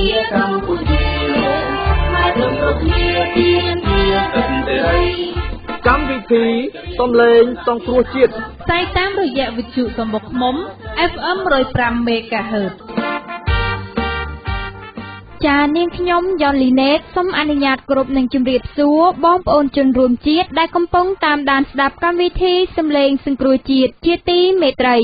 ពារកម្ពុជាហើយគ្រប់គ្រប់គ្នាទាមទារសិទ្ធិសេរីកម្មវិធីសំឡេងសង្គ្រោះជាតិផ្សាយតាមរយៈវិទ្យុសំបុកឃុំ FM 105 MHz ចានាងខ្ញុំយ៉នលីណេតសូមអនុញ្ញាតគ្រប់នឹងជម្រាបសួរបងប្អូនជនរួមជាតិដែលកំពុងតាមដានស្ដាប់កម្មវិធីសំឡេងសង្គ្រោះជាតិជាទីមេត្រី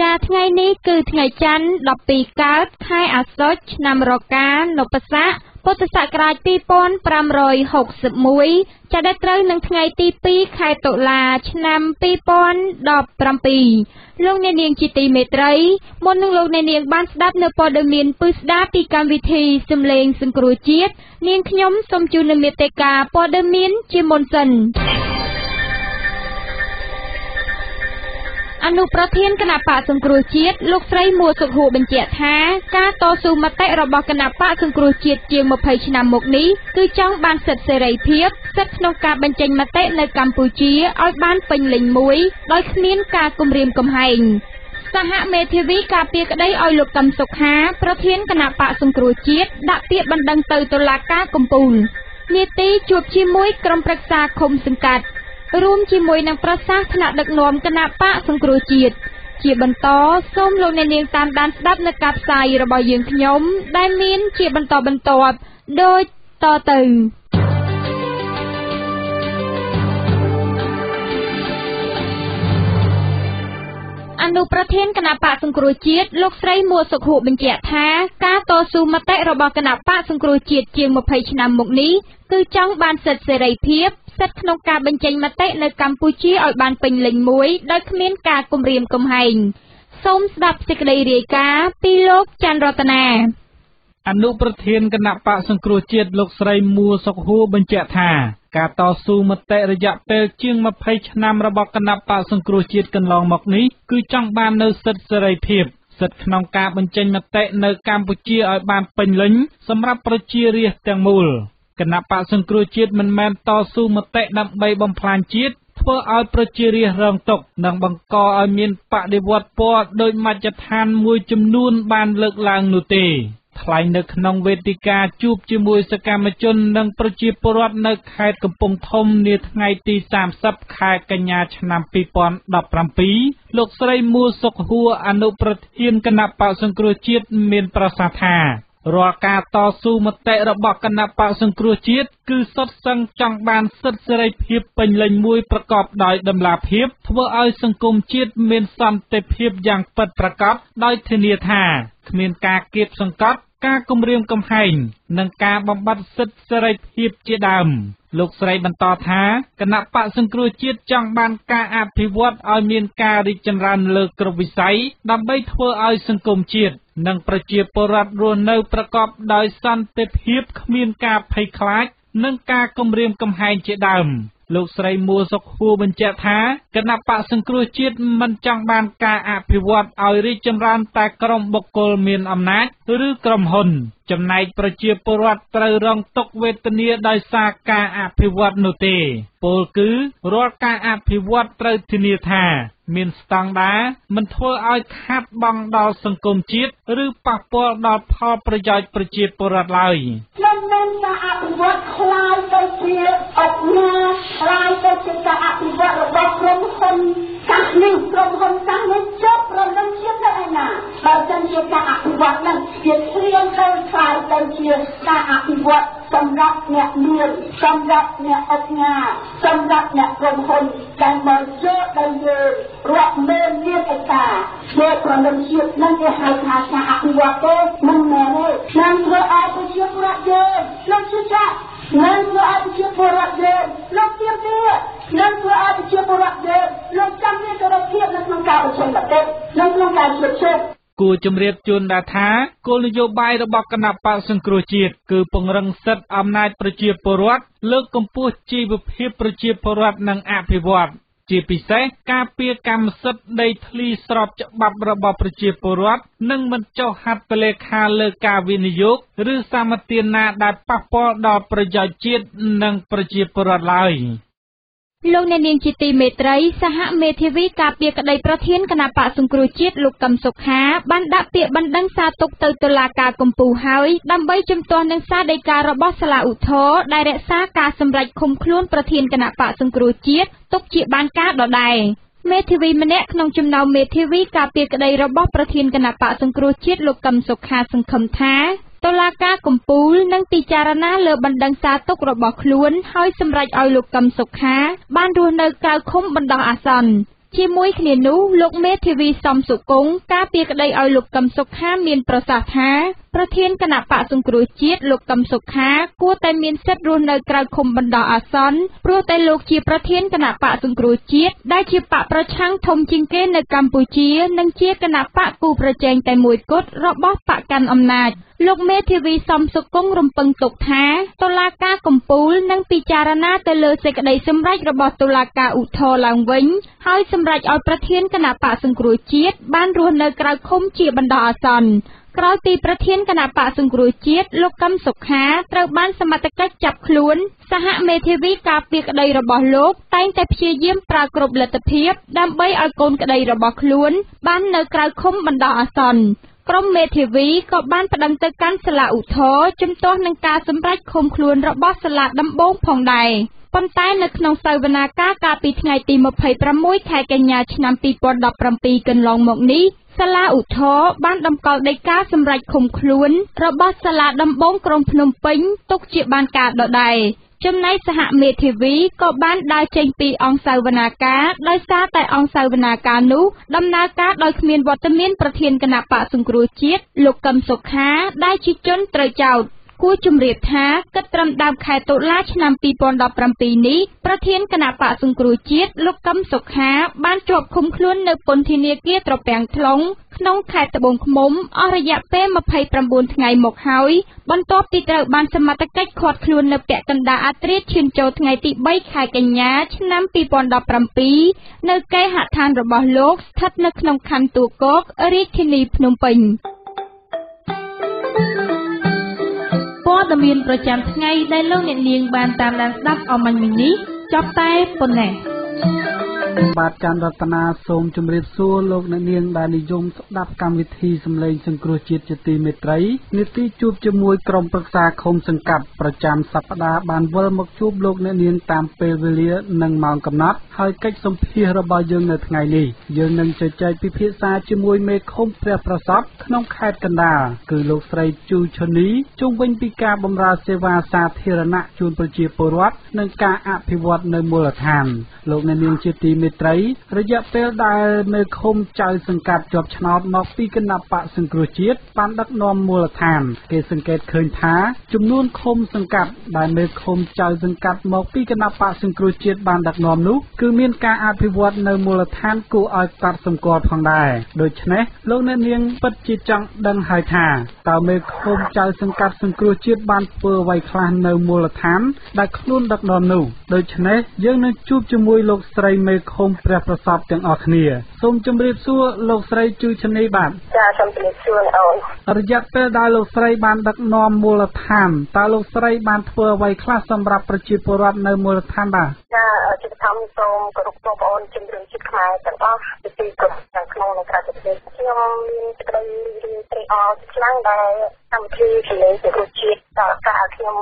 ចាថ្ងៃនេះគឺថ្ងៃច័ន្ទ 12 កើត ខែអាសត់ ឆ្នាំរកា នពស័កពុទ្ធសករាជ2561ចាប់ដែលត្រូវនឹងថ្ងៃទី2ខែតុលា ឆ្នាំ2017លោកអ្នកនាងជាទីមេត្រីមុននឹងលោកអ្នកនាងបានស្ដាប់នៅព័ត៌មានពឹស្ដាពីកម្មវិធីសំឡេងសង្គ្រោះជាតិនាងខ្ញុំសូមជូននូវមេត្តាព័ត៌មានជាមុនសិន អនុប្រធានគណៈបកសង្គ្រោះជាតិលោកស្រីមួសុខហួរបញ្ជាក់ថា ការតស៊ូមតិរបស់គណៈបកសង្គ្រោះជាតិជាង20ឆ្នាំមកនេះគឺចង់បានសិទ្ធិសេរីភាពសិទ្ធិក្នុងការបញ្ចេញមតិនៅកម្ពុជាឲ្យបានពេញលេញមួយ ដោយគ្មានការគំរាមកំហែងសហមេធាវីការពារក្តីឲ្យលោកកឹមសុខាប្រធានគណៈបកសង្គ្រោះជាតិដាក់ពាក្យបណ្ដឹងទៅតុលាការកំពូលនីតិជួបជាមួយក្រុមប្រឹក្សាឃុំសង្កាត់ រួមជាមួយនឹងប្រសាសន៍ថ្នាក់ដឹកនាំគណៈបកសង្គ្រោះជាតិជាបន្តសូមលោកអ្នកនាងតាមដានស្ដាប់នៅការផ្សាយរបស់យើងខ្ញុំ ដែលមាន ជាបន្តបន្ទាប់ដូចតទៅអនុប្រធានគណៈបកសង្គ្រោះជាតិលោកស្រីមួសុខហួរបញ្ជាក់ថាការតស៊ូមតិរបស់គណៈបកសង្គ្រោះជាតិជាង20ឆ្នាំមកនេះគឺចង់បានសិទ្ធិសេរីភាព សិទ្ធិក្នុងការបញ្ចេញមតិនៅកម្ពុជាឲ្យបានពេញលេញមួយដោយគ្មានការគំរាមកំហែងសូមស្ដាប់សេចក្តីរាយការណ៍ពីលោកច័ន្ទរតនាអនុប្រធានគណៈបកសង្គ្រោះជាតិលោកស្រីមួសុកហួរបញ្ជាក់ថាការតស៊ូមតិរយៈពេលជាង20ឆ្នាំរបស់គណៈបកសង្គ្រោះជាតិកន្លងមកនេះគឺចង់បាននូវសិទ្ធិសេរីភាពសិទ្ធិក្នុងការបញ្ចេញមតិនៅកម្ពុជាឲ្យបានពេញលេញសម្រាប់ប្រជារាស្ត្រទាំងមូល គណៈបកសង្គ្រោះជាតិមិនមែនតស៊ូមតិដើម្បីបំផ្លាញជាតិធ្វើឲ្យប្រជារាស្ត្ររងទុក្ខនិងបង្កឲ្យមានបដិវត្តពណ៌ដោយមជ្ឈដ្ឋានមួយចំនួនបានលើកឡើងនោះទេថ្លែងនៅក្នុងវេទិកាជួបជាមួយសកម្មជននិងប្រជាពលរដ្ឋនៅខេត្តកំពង់ធំនាថ្ងៃទី30ខែកញ្ញាឆ្នាំ2017លោកស្រីមួសុកហួរអនុប្រធានគណៈបកសង្គ្រោះជាតិមានប្រសាសន៍ថា រាល់ការតស៊ូមតិរបស់គណៈបកសង្គ្រោះជាតិគឺសុទ្ធសឹងចង់បានសិទ្ធិសេរីភាពពេញលេញមួយប្រកបដោយតម្លាភាព ធ្វើឲ្យសង្គមជាតិមានសន្តិភាពយ៉ាងពិតប្រាកដដោយធានាថាគ្មានការគៀបសង្កត់ការគំរាមកំហែងនិងការបំបត្តិសិទ្ធិសេរីភាពជាដើម លោកស្រីបន្តថាគណៈបកសង្គ្រោះជាតិចង់បានការអភិវឌ្ឍឲ្យមានការរីកចម្រើនលើគ្រប់វិស័យដើម្បីធ្វើឲ្យសង្គមជាតិ និងប្រជាពលរដ្ឋរស់នៅប្រកបដោយសន្តិភាពគ្មានការភ័យខ្លាច និងការគំរាមកំហែងជាដើមលោកស្រីមួសុខហួរបញ្ជាក់ថាគណៈបកសង្គ្រោះជាតិមិនចង់បានការអភិវឌ្ឍឲ្យរីកចម្រើនតែក្រុមបុគ្គលមានអំណាច ឬក្រុមហ៊ុន ចំណែកប្រជាពលរដ្ឋត្រូវរងទុក្ខវេទនាដោយសារការអភិវឌ្ឍនោះទេពោលគឺរាល់ការអភិវឌ្ឍត្រូវធានាថា មានស្តង់ដារ មិនធ្វើឲ្យខាតបង់ដល់សង្គមជាតិឬប៉ះពាល់ដល់ផលប្រយោជន៍ប្រជាពលរដ្ឋឡើយមិនមែនការអភិវឌ្ឍខ្លាយទៅជាអបណាខ្លាយទៅជាការអភិវឌ្ឍរបស់ក្រុមហ៊ុនកាសនេះក្រុមហ៊ុនកាសនេះជប់រលឹងជាតិទៅឯណាបើចឹងជាការអភិវឌ្ឍនឹងវាគ្រាមទៅខ្លាយទៅជាការអភិវឌ្ឍសម្រាប់អ្នកមានសម្រាប់អ្នកអត់ញាសម្រាប់អ្នកក្រុមហ៊ុនដែលមកយកដល់យើងរាប់ម៉ឺនលានអេកាយកប្រលឹងជាតិនឹងគេហៅថាការអភិវឌ្ឍទេមិនមែនទេនឹងធ្វើឲ្យប្រជាពលរដ្ឋយើងលោកជឿចាក់នឹងធ្វើឲ្យប្រជាពលរដ្ឋយើងលោកទៀមទានឹងធ្វើឲ្យប្រជាពលរដ្ឋយើងលោកចាំមានសេរីភាពនៅក្នុងការបញ្ចេញមតិនៅក្នុងការជឿជឿគួរជំរាបជូនដែរថាគោលនយោបាយរបស់គណៈបកសង្គ្រោះជាតិគឺពង្រឹងសិទ្ធិអំណាចប្រជាពលរដ្ឋលើកកម្ពស់ជីវភាពប្រជាពលរដ្ឋនិងអភិវឌ្ឍ ជាពិសេសការពារកម្មសិទ្ធិដីធ្លីស្របច្បាប់របស់ប្រជាពលរដ្ឋ និងមិនចុះហត្ថលេខាលើការវិនិយោគ ឬសម្បទានណាដែលប៉ះពាល់ដល់ប្រយោជន៍ជាតិ និងប្រជាពលរដ្ឋឡើយ។ លោកអ្នកនាងជាទីមេត្រីសហមេធាវីការពារក្តីប្រធានគណៈបកសង្គ្រោះជាតិលោកកឹមសុខាបានដាក់ពាក្យបណ្ដឹងសារទុកទៅតុលាការកំពូលហើយដើម្បីជំទាស់នឹងសារដីការបស់សាលាឧទ្ធរណ៍ដែលរក្សាការសម្រេចឃុំខ្លួនប្រធានគណៈបកសង្គ្រោះជាតិទុកជាបានការដដែលមេធាវីម្នាក់ក្នុងចំណោមមេធាវីការពារក្តីរបស់ប្រធានគណៈបកសង្គ្រោះជាតិលោកកឹមសុខាសង្ឃឹមថា តុលាការកំពូលនឹងពិចារណាលើបណ្ដឹងសារទុករបស់ខ្លួន ហើយសម្រេចឲ្យលោក កឹម សុខា បានរស់នៅក្រៅឃុំបណ្ដោះអាសន្នជាមួយគ្នានោះ លោកមេធាវីសំសុគង្គការពារក្តីឲ្យលោកកឹមសុខាមានប្រសាសន៍ថាប្រធានគណៈបកសង្គ្រោះជាតិលោកកឹមសុខា គួរតែមានសិទ្ធិរស់នៅក្រៅឃុំបណ្ដោះអាសន្នព្រោះតែលោកជាប្រធានគណៈបកសង្គ្រោះជាតិដែលជាបកប្រឆាំងធំជាងគេនៅកម្ពុជា និងជាគណៈបកគូប្រជែងតែមួយគត់របស់បកកាន់អំណាច លោកមេធាវីសំសុគង្គរំពឹងទុកថាតុលាការកំពូលនឹងពិចារណាទៅលើសេចក្តីសម្រេចរបស់តុលាការឧទ្ធរឡើងវិញ ហើយសម្រេចឲ្យប្រធានគណៈបកសង្គ្រោះជាតិបានរស់នៅក្រៅឃុំជាបណ្ដោះអាសន្នក្រោយពីប្រធានគណៈបកសង្គ្រោះជាតិលោកកឹមសុខាត្រូវបានសមត្ថកិច្ចចាប់ខ្លួន សហមេធាវីការពារក្តីរបស់លោកតែងតែព្យាយាមប្រើគ្រប់លទ្ធភាពដើម្បីឲ្យកូនក្តីរបស់ខ្លួនបាននៅក្រៅឃុំបណ្ដោះអាសន្ន ក្រុមមេធាវីក៏បានប្តឹងទៅកាន់សាលាឧទ្ធរណ៍ជំទាស់នឹងការសម្រេចឃុំខ្លួនរបស់សាលាដំបងផងដែរ ប៉ុន្តែនៅក្នុងសវនាការកាលពីថ្ងៃទី26 ខែកញ្ញា ឆ្នាំ2017កន្លងមកនេះ សាលាឧទ្ធរណ៍បានតម្កល់ដីកាសម្រេចឃុំខ្លួនរបស់សាលាដំបងក្រុងភ្នំពេញទុកជាបានការដដែល ចំណែកសហមេធាវីក៏បានដើរចេញពីអង្គសាវនាការ ដោយសារតែអង្គសាវនាការនោះដំណើរការដោយគ្មានវត្តមានប្រធានគណៈបកសង្គ្រោះជាតិ លោក កឹមសុខា ដែលជាជនត្រូវចោទ គួរជម្រាបថា គិតត្រឹមដើមខែតុលា ឆ្នាំ2017 នេះ ប្រធានគណៈបកសង្គ្រោះជាតិ លោក កឹម សុខា បានជាប់ឃុំខ្លួននៅពន្ធនាគារត្រពាំង tlong ក្នុងខេត្តត្បូងឃ្មុំ អស់រយៈពេល 29 ថ្ងៃមកហើយ បន្ទាប់ពីត្រូវបានសមត្ថកិច្ចឃាត់ខ្លួននៅពាក់កណ្ដាលអាធ្រាត្រឈានចូលថ្ងៃទី3 ខែកញ្ញា ឆ្នាំ2017 នៅគេហដ្ឋានរបស់លោក ស្ថិតនៅក្នុងខណ្ឌទួលគោក រាជធានីភ្នំពេញ ព័ត៌មានប្រចាំថ្ងៃដែលលោកអ្នកនាងបានតាមដានស្ដាប់អមញ្ញមិញនេះចប់តែប៉ុណ្ណេះ បាទច័ន្ទរតនាសូមជម្រាបសួរលោកអ្នកនាងដែលនិយមស្ដាប់កម្មវិធីសម្លេងសង្គ្រោះជាតិជាទីមេត្រីនាទីជួបជាមួយក្រុមប្រឹក្សាឃុំសង្កាត់ប្រចាំសប្ដាហ៍បានវិលមកជួបលោកអ្នកនាងតាមពេលវេលានិងម៉ោងកំណត់ហើយកិច្ចសម្ភាសរបស់យើងនៅថ្ងៃនេះយើងនឹងជជែកពិភាក្សាជាមួយមេឃុំព្រះប្រសពក្នុងខេត្តកណ្ដាលគឺលោកស្រីជូឈូនីជុំវិញពីការបម្រើសេវាសាធារណៈជូនប្រជាពលរដ្ឋនិងការអភិវឌ្ឍនៅមូលដ្ឋានលោកអ្នកនាងជាទីមេត្រី រយៈពេលដែលមេឃុំចៅសង្កាត់ជាប់ឆ្នោតមកពីគណៈបកសង្គ្រោះជាតិបានដឹកនាំមូលដ្ឋាន គេសង្កេតឃើញថាចំនួនឃុំសង្កាត់ដែលមេឃុំចៅសង្កាត់មកពីគណៈបកសង្គ្រោះជាតិបានដឹកនាំនោះគឺមានការអភិវឌ្ឍនៅមូលដ្ឋានគួរឲ្យកត់សម្គាល់ផងដែរដូច្នេះលោកអ្នកនាងពិតជាចង់ដឹងហើយថាតើមេឃុំចៅសង្កាត់សង្គ្រោះជាតិបានធ្វើអ្វីខ្លះនៅមូលដ្ឋានដែលខ្លួនដឹកនាំនោះដូច្នេះយើងនឹងជួបជាមួយលោកស្រីមេឃុំព្រះប្រសពទាំងអស់គ្នាសូមជម្រាបសួរលោកស្រីជូឈនីបាទចាសូមជម្រាបសួរអូនរយៈពេលដែលលោកស្រីបានដឹកនាំមូលដ្ឋានតើលោកស្រីបានធ្វើអ្វីខ្លះសម្រាប់ប្រជាពលរដ្ឋនៅមូលដ្ឋានបាទចាជាបឋមសូមគោរពបងប្អូនជំនឿជាតិខ្មែរទាំងអស់ពីគ្រប់ទាំងក្នុងនិងក្រៅប្រទេសខ្ញុំមានសេចក្តីរីករាយត្រេកអរខ្លាំងដែលកម្មវិធីជំនាញសុខជាតិតើការឲ្យខ្ញុំ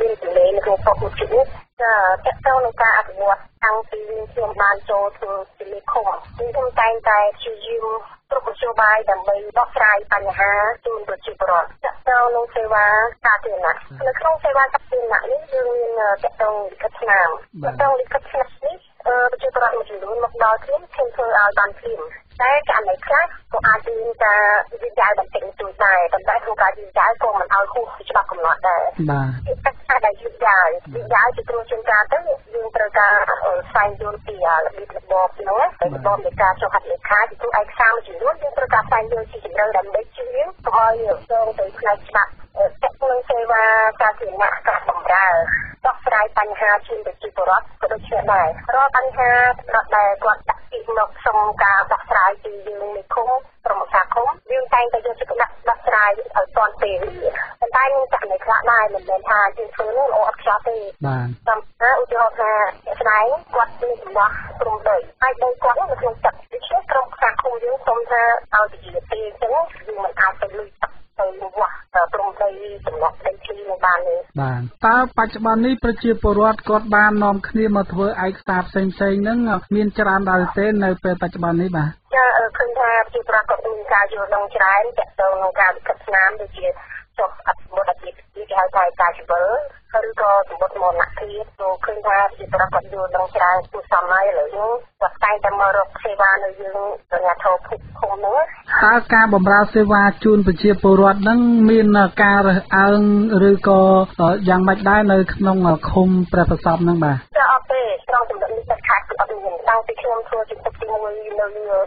មានជំនាញនៅក្នុងសុខភាព ចាតកតទៅនឹងការអភិវឌ្ឍតាំងពីខ្ញុំបានចូលធ្វើជាមេឃុំខ្ញុំតែងតែព្យាយាមគ្រប់មធ្យោបាយដើម្បីដោះស្រាយបញ្ហាជូនប្រជាពលរដ្ឋតកតទៅនឹងសេវាសាធារណៈនៅក្នុងសេវាសាធារណៈនេះយើងមានតកតងលិខិតស្នាមតកតងលិខិតស្នាមនេះប្រជាពលរដ្ឋមួយចំនួនមកដល់ខ្ញុំខ្ញុំធ្វើឲ្យបានភ្លាម តែករណីខ្លះក៏អាចមានការវិចារបន្តិចបន្តួចដែរប៉ុន្តែក្នុងការវិចារក៏មិនឲ្យហួសពីច្បាប់កំណត់ដែរបាទថាដែលយឺតយ៉ាវយឺតយ៉ាវជាគ្រូជួនកាលទៅយើងត្រូវការស្វែងយល់ពីរបៀបរបបហ្នឹងតែរបបនៃការចុះហត្ថលេខាជាទូឯកសារមួយចំនួនយើងត្រូវការស្វែងយល់ពីជំរឿនដើម្បីជឿកុំឲ្យទៅទៅផ្នែកច្បាប់តកនឹងសេវាសាធារណៈការបម្រើដោះស្រាយបញ្ហាជូនប្រជាពលរដ្ឋក៏ដូចគ្នាដែររាល់បញ្ហាដែលគាត់ដាក់ពីមកសុំការដោះស្រាយពីយើងនៃឃុំប្រមុខសាឃុំយើងតែងតែយកចិត្តទុកដាក់ដោះស្រាយឲ្យទាន់ពេលប៉ុន្តែមានករណីខ្លះដែរមិនមែនថាយើងធ្វើនោះល្អអត់ខ្ចោះទេបាទតាមថាឧទាហរណ៍ថាស្ដែងគាត់មានចំណាស់ព្រំដីហើយដីគាត់នៅក្នុងទឹកដូច្នេះក្រុមសាខូយើងសូមថាឲ្យវិជាទេអញ្ចឹងយើងមិនអាចទៅលុយទឹក ទៅវាស់ព្រំដីចំណាស់ដីធ្លីនៅបានទេបាទតើបច្ចុប្បន្ននេះប្រជាពលរដ្ឋគាត់បាននាំគ្នាមកធ្វើឯកសារផ្សេងៗហ្នឹងមានច្រើនដែរទេនៅពេលបច្ចុប្បន្ននេះបាទចាអឺឃើញថាប្រជាប្រដ្ឋក៏មានការយល់ដឹងច្រើនទាក់ទងនឹងការវិកាត់ស្នាមដូចជាចុះអត្ថបទអធិប្បាយគេហៅថាការជីវិល ឬក៏សម្បត្តិមរណភាពទៅឃើញថាប្រជាប្រដ្ឋក៏យល់ដឹងច្រើនគួរសមហើយឥឡូវនេះគាត់តែងតែមករកសេវានៅយើងរញ្ញាធម៌ភូមិឃុំហ្នឹងតើការបម្រើសេវាជូនប្រជាពលរដ្ឋហ្នឹងមានការរើសអើងឬក៏យ៉ាងម៉េចដែរនៅក្នុងឃុំព្រះប្រសពហ្នឹងបាទចាអត់ទេត្រង់ចំណុចនេះទឹកខាតគឺអត់មានតាំងពីខ្ញុំធ្វើជំទប់ទី1នៅ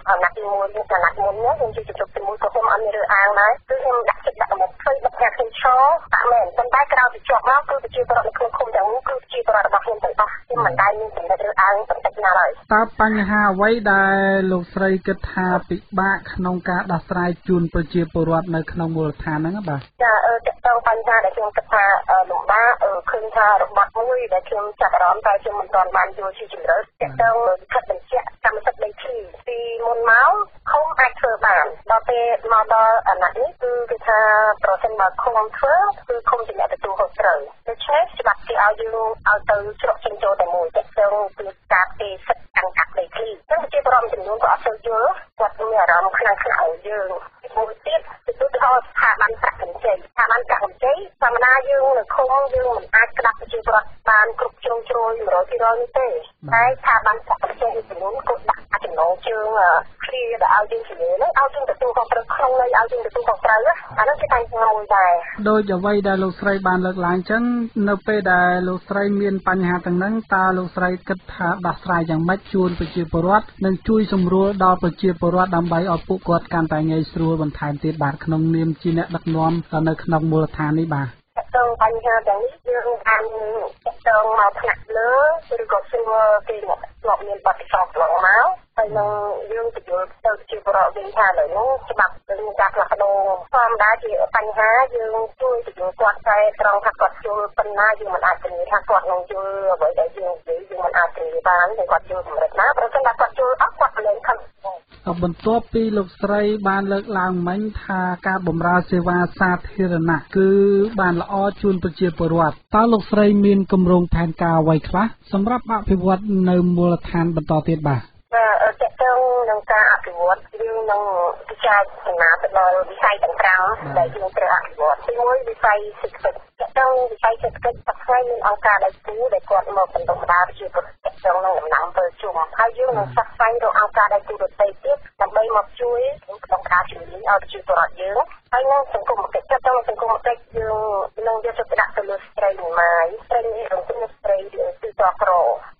អាណត្តិទី1នេះអាណត្តិមុននេះខ្ញុំជាជំទប់ទី1ក៏ខ្ញុំអត់មានរើអាងដែរគឺខ្ញុំដាក់ចិត្តដាក់មកធ្វើ ដាក់ថាខ្ញុំឆោតាក់មែនប៉ុន្តែក្រៅពីជាប់មកគឺប្រជាពលរដ្ឋនៅក្នុងឃុំទាំងនោះគឺប្រជាពលរដ្ឋរបស់ខ្ញុំទាំងអស់ខ្ញុំមិនដែលមានចំណុចរើអាងបន្តិចណាឡើយតើបញ្ហាអ្វីដែលលោកស្រីគិតថាពិបាកក្នុងការដោះស្រាយជូនប្រជាពលរដ្ឋនៅក្នុងមូលដ្ឋានហ្នឹងបាទចាអឺតកតងបញ្ហាដែលខ្ញុំគិតថាលំបាកឃើញថារបស់មួយដែលខ្ញុំចាប់អារម្មណ៍តែខ្ញុំមិនទាន់បានយល់ជាជម្រៅតកតងលិខិតបញ្ជាក់កម្មសិទ្ធិដីធ្លីពីមុនមកឃុំអាចធ្វើបានដល់ពេលមកដល់អាណត្តិនេះគឺគេថាប្រសិនបើឃុំធ្វើគឺឃុំជាអ្នកទទួលខុសត្រូវដូច្នេះច្បាប់គេឲ្យយើងឲ្យទៅជ្រកចេញចូលតែមួយតកតងពីការទេសិទ្ធិកម្មកាប់ដីធ្លីចឹងជាបរមចំនួនក៏អត់សូវយល់គាត់មានអារម្មណ៍ខ្លាំងខ្លាំងយើងមួយទៀត គឺទៅដល់ស្ថាប័នប្រាក់កម្ចីស្ថាប័នប្រាក់កម្ចីធម្មតាយើងនៅឃុំយើងមិនអាចក្តាប់ប្រជាពលរដ្ឋបានគ្រប់ជ្រុងជ្រោយ100%នេះទេតែស្ថាប័នប្រាក់កម្ចីចំនួនក៏ដាក់ចំណងជើងឃ្លៀដែលឲ្យយើងជំនឿហ្នឹងឲ្យយើងទទួលខុសត្រូវក្នុងន័យឲ្យយើងទទួលខុសត្រូវអានោះជាបញ្ហាមួយដែរដោយអ្វីដែលលោកស្រីបានលើកឡើងចឹងនៅពេលដែលលោកស្រីមានបញ្ហាទាំងហ្នឹងតើលោកស្រីគិតថាដោះស្រាយយ៉ាងម៉េចជូនប្រជាពលរដ្ឋនិងជួយសម្រួលដល់ប្រជាពលរដ្ឋដើម្បីឲ្យពួកគាត់កាន់តែងាយស្រួលបន្ថែមទៀតបាទក្នុងនាមជាអ្នកដឹកនាំនៅក្នុងមូលដ្ឋាននេះបាទតកតងបញ្ហាទាំងនេះយើងបានតកតងមកថ្នាក់លើឬក៏សួរគេអ្នក ធ្លាប់មានបទពិសោធន៍កន្លងមកហើយនឹងយើងពន្យល់ទៅជាបរិបទវិញថាឥឡូវនេះច្បាប់មានការផ្លាស់ប្ដូរធម្មតាជាបញ្ហាយើងជួយពន្យល់គាត់តែត្រង់ថាគាត់យល់ប៉ុណ្ណាយើងមិនអាចធានាថាគាត់នឹងយល់អ្វីដែលយើងនិយាយយើងមិនអាចធានាបានតែគាត់យល់កម្រិតណាប្រសិនបើគាត់យល់អត់គាត់មិនខំបន្ទាប់ពីលោកស្រីបានលើកឡើងមិញថាការបម្រើសេវាសាធារណៈគឺបានល្អជូនប្រជាពលរដ្ឋតើលោកស្រីមានគម្រោងផែនការអ្វីខ្លះសម្រាប់អភិវឌ្ឍនៅមូលដ្ឋានបន្តទៀតបាទបាទ តកតងនឹងការអភិវឌ្ឍយើងនឹងពិចារណាទៅដល់វិស័យទាំង5ដែលយើងត្រូវអភិវឌ្ឍទីមួយវិស័យសេដ្ឋកិច្ចតកតងវិស័យសេដ្ឋកិច្ចបច្ចុប្បន្នមានអង្គការដៃគូដែលគាត់មកបណ្ដុះបណ្ដាលប្រជាពលរដ្ឋតកតងនឹងដំណាំធ្វើជុំហើយយើងនឹងសាកស្វែងរកអង្គការដៃគូដទៃទៀតដើម្បីមកជួយក្នុងការជំរុញឲ្យប្រជាពលរដ្ឋយើងហើយនឹងសង្គមគិច្ចតកតងសង្គមគិច្ចយើងនឹងយកចិត្តទុកដាក់ទៅលើស្ត្រីនិងម៉ាយស្ត្រីនេះរំពឹងស្ត្រីគឺតក្រ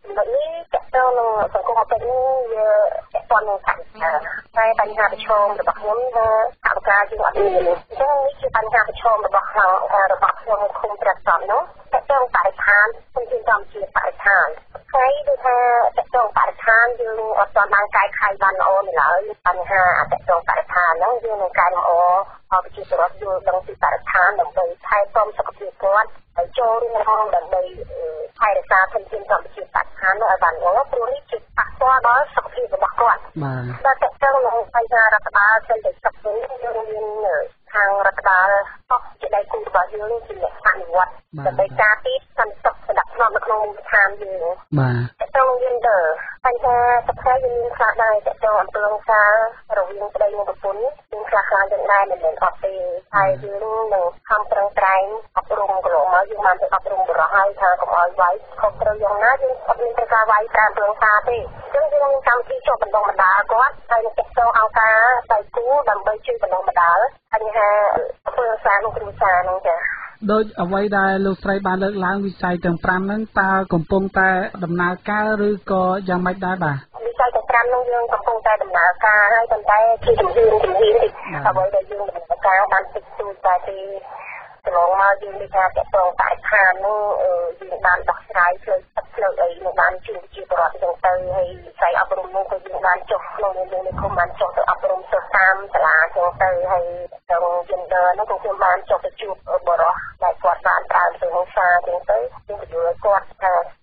ចំណុចនេះតកតងនឹងសង្គមគិច្ចនេះវាពាក់ព័ន្ធនឹងកម្មការតែបញ្ហាប្រឈមរបស់ខ្ញុំគឺកម្មការយើងអត់មានអញ្ចឹងនេះជាបញ្ហាប្រឈមរបស់ខាងរបស់ខ្ញុំឃុំព្រះសពនោះតកតងបរិស្ថានខ្ញុំជឿតាមជាបរិស្ថានហើយដូចថាតកតងបរិស្ថានយើងអត់ទាន់បានកែខៃបានល្អនៅឡើយបញ្ហាតកតងបរិស្ថានហ្នឹងយើងនឹងកែលម្អ ឲ្យប្រជាពលរដ្ឋយល់ដឹងពីបរិស្ថានដើម្បីថែទាំសុខភាពគាត់ហើយចូលរួមក្នុងដើម្បីថែរក្សាធនធានកម្ពុជាបរិស្ថាននោះឲ្យបានល្អព្រោះនេះជាប៉ះពាល់ដល់សុខភាពរបស់គាត់បាទតែតកតងនឹងបញ្ហារដ្ឋបាលសន្តិសុខវិញយើងមានខាងរដ្ឋបាលអស់ជាដៃគូរបស់យើងជាអ្នកអនុវត្តដើម្បីការពារសន្តិសុខសម្រាប់ក្នុងនៅក្នុងមូលដ្ឋានយើងបាទ តកតងយេនឌ័របញ្ហាសុខភាពយើងមានខ្លះដែរតកតងអំពើហិង្សារវាងប្តីនិងប្រពន្ធយើងខ្លះខ្លះយ៉ាង ដែរមិនមែនអត់ទេហើយយើងនឹងខំប្រឹងប្រែងអប់រំកន្លងមកយើងបានទៅអប់រំបរិះហើយថាកុំឲ្យវាយខុសត្រូវយ៉ាងណាយើងអត់មានត្រូវការវាយតាមអំពើហិង្សាទេអញ្ចឹងយើងមានកម្មវិធីចុះបណ្ដុះបណ្ដាលគាត់ហើយនឹងតកតងអង្គការដៃគូដើម្បីជួយបណ្ដុះបណ្ដាលបញ្ហាអំពើហិង្សាក្នុងគ្រួសារហ្នឹងចា៎ដោយអ្វីដែលលោកស្រីបានលើកឡើងវិស័យទាំង5ហ្នឹងតើកំពុងតែដំណើរការឬក៏យ៉ាងម៉េចដែរបាទ វិស័យទាំង5នោះយើងកំពុងតែដំណើរការហើយប៉ុន្តែជាជំហានជំហានតិចអ្វីដែលយើងដំណើរការបានតិចតួចតែទីកន្លងមកយើងមានការតកតងបរិស្ថាននោះយើងបានដោះស្រាយផ្លូវទឹកផ្លូវអីនោះបានជួយជាប្រវត្តិចឹងទៅហើយវិស័យអប់រំនោះក៏យើងបានចុះក្នុងនាមនេះគុំបានចុះទៅអប់រំសិស្សតាមសាលាចឹងទៅហើយទៅ gender នោះក៏ខ្ញុំបានចុះទៅជួបបរិសដែលគាត់បានប្រើភាសាចឹងទៅខ្ញុំបញ្យល់គាត់ថាសម័យ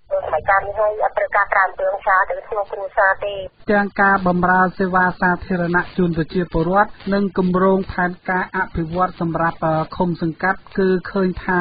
កាលនេះហើយអត់ត្រូវការក្រានពើសាទៅក្នុងគ្រួសារទេទាំងការបម្រើសេវាសាធារណៈជូនប្រជាពលរដ្ឋនិងគម្រោងផែនការអភិវឌ្ឍសម្រាប់ឃុំសង្កាត់គឺឃើញថា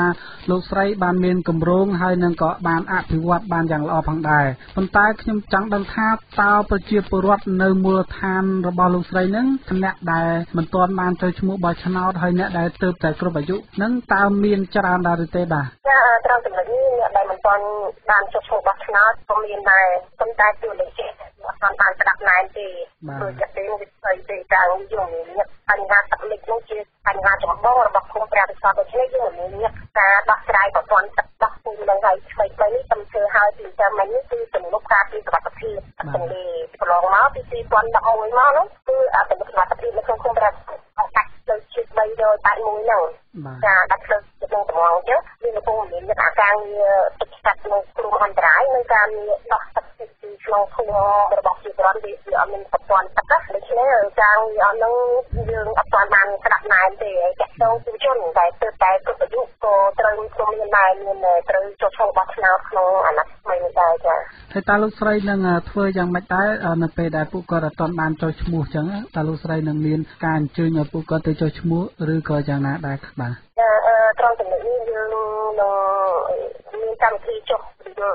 លោកស្រីបានមានគម្រោងហើយនឹងក៏បានអភិវឌ្ឍបានយ៉ាងល្អផងដែរប៉ុន្តែខ្ញុំចង់ដឹងថាតើប្រជាពលរដ្ឋនៅមូលដ្ឋានរបស់លោកស្រីនឹងអ្នកដែលមិនទាន់បានចូលឈ្មោះបោះឆ្នោតហើយអ្នកដែលទើបតែគ្រប់អាយុនឹងតើមានច្រើនដែរឬទេបាទចាត្រង់ចំណុចនេះអ្នកដែលមិនទាន់បានចុះឈ្មោះបោះឆ្នោតក៏មានដែរប៉ុន្តែទូលេខអត់បានបានស្ដាប់ណែនទេព្រោះចិត្តទេវាស្អីទេកាងយងនេះបញ្ហាទឹកលិចនោះជាបញ្ហាចម្បងរបស់ភូមិព្រះវិស័យដូច្នេះយើងមានញាតការដោះស្រាយប្រព័ន្ធទឹកដោះភូមិនឹងហើយឆ្វេងទៅនេះខ្ញុំធ្វើឲ្យពីចាំមិញនេះគឺទំនុកការពីសុខភាពទន្លេប្រឡងមកពី2011មកនោះគឺអត្តពលសុខភាពនៅក្នុងភូមិព្រះកាត់ទៅជា381ហ្នឹងចាដាក់ផ្លូវទៅតំងអញ្ចឹងមានកំពុងមានអាការងារទឹកស្កាត់នៅគ្រោះអន្តរាយនិងការងារដោះទឹកពីក្នុងភូមិរបស់ជាប្រព័ន្ធវាវាអត់មានប្រព័ន្ធទឹកដូច្នេះការងារអត់នឹងយើងអត់ទាន់បានស្ដាប់ណែនទេហើយចាក់តងយុវជនដែលទើបតែគ្រប់អាយុក៏ត្រូវខ្ញុំមានណែនមានត្រូវចូលឈ្មោះបោះឆ្នោតក្នុងអាណត្តិថ្មីនេះដែរចាហើយ តើលោកស្រីនឹងធ្វើយ៉ាងម៉េចដែរនៅពេលដែលពួកគាត់អត់ទាន់បានចូលឈ្មោះអញ្ចឹងតើលោកស្រីនឹងមានការអញ្ជើញឲ្យពួកគាត់ទៅចូលឈ្មោះឬក៏យ៉ាងណាដែរបាទចាត្រង់ចំណុចនេះយើងនឹងមានកម្មវិធីចុះ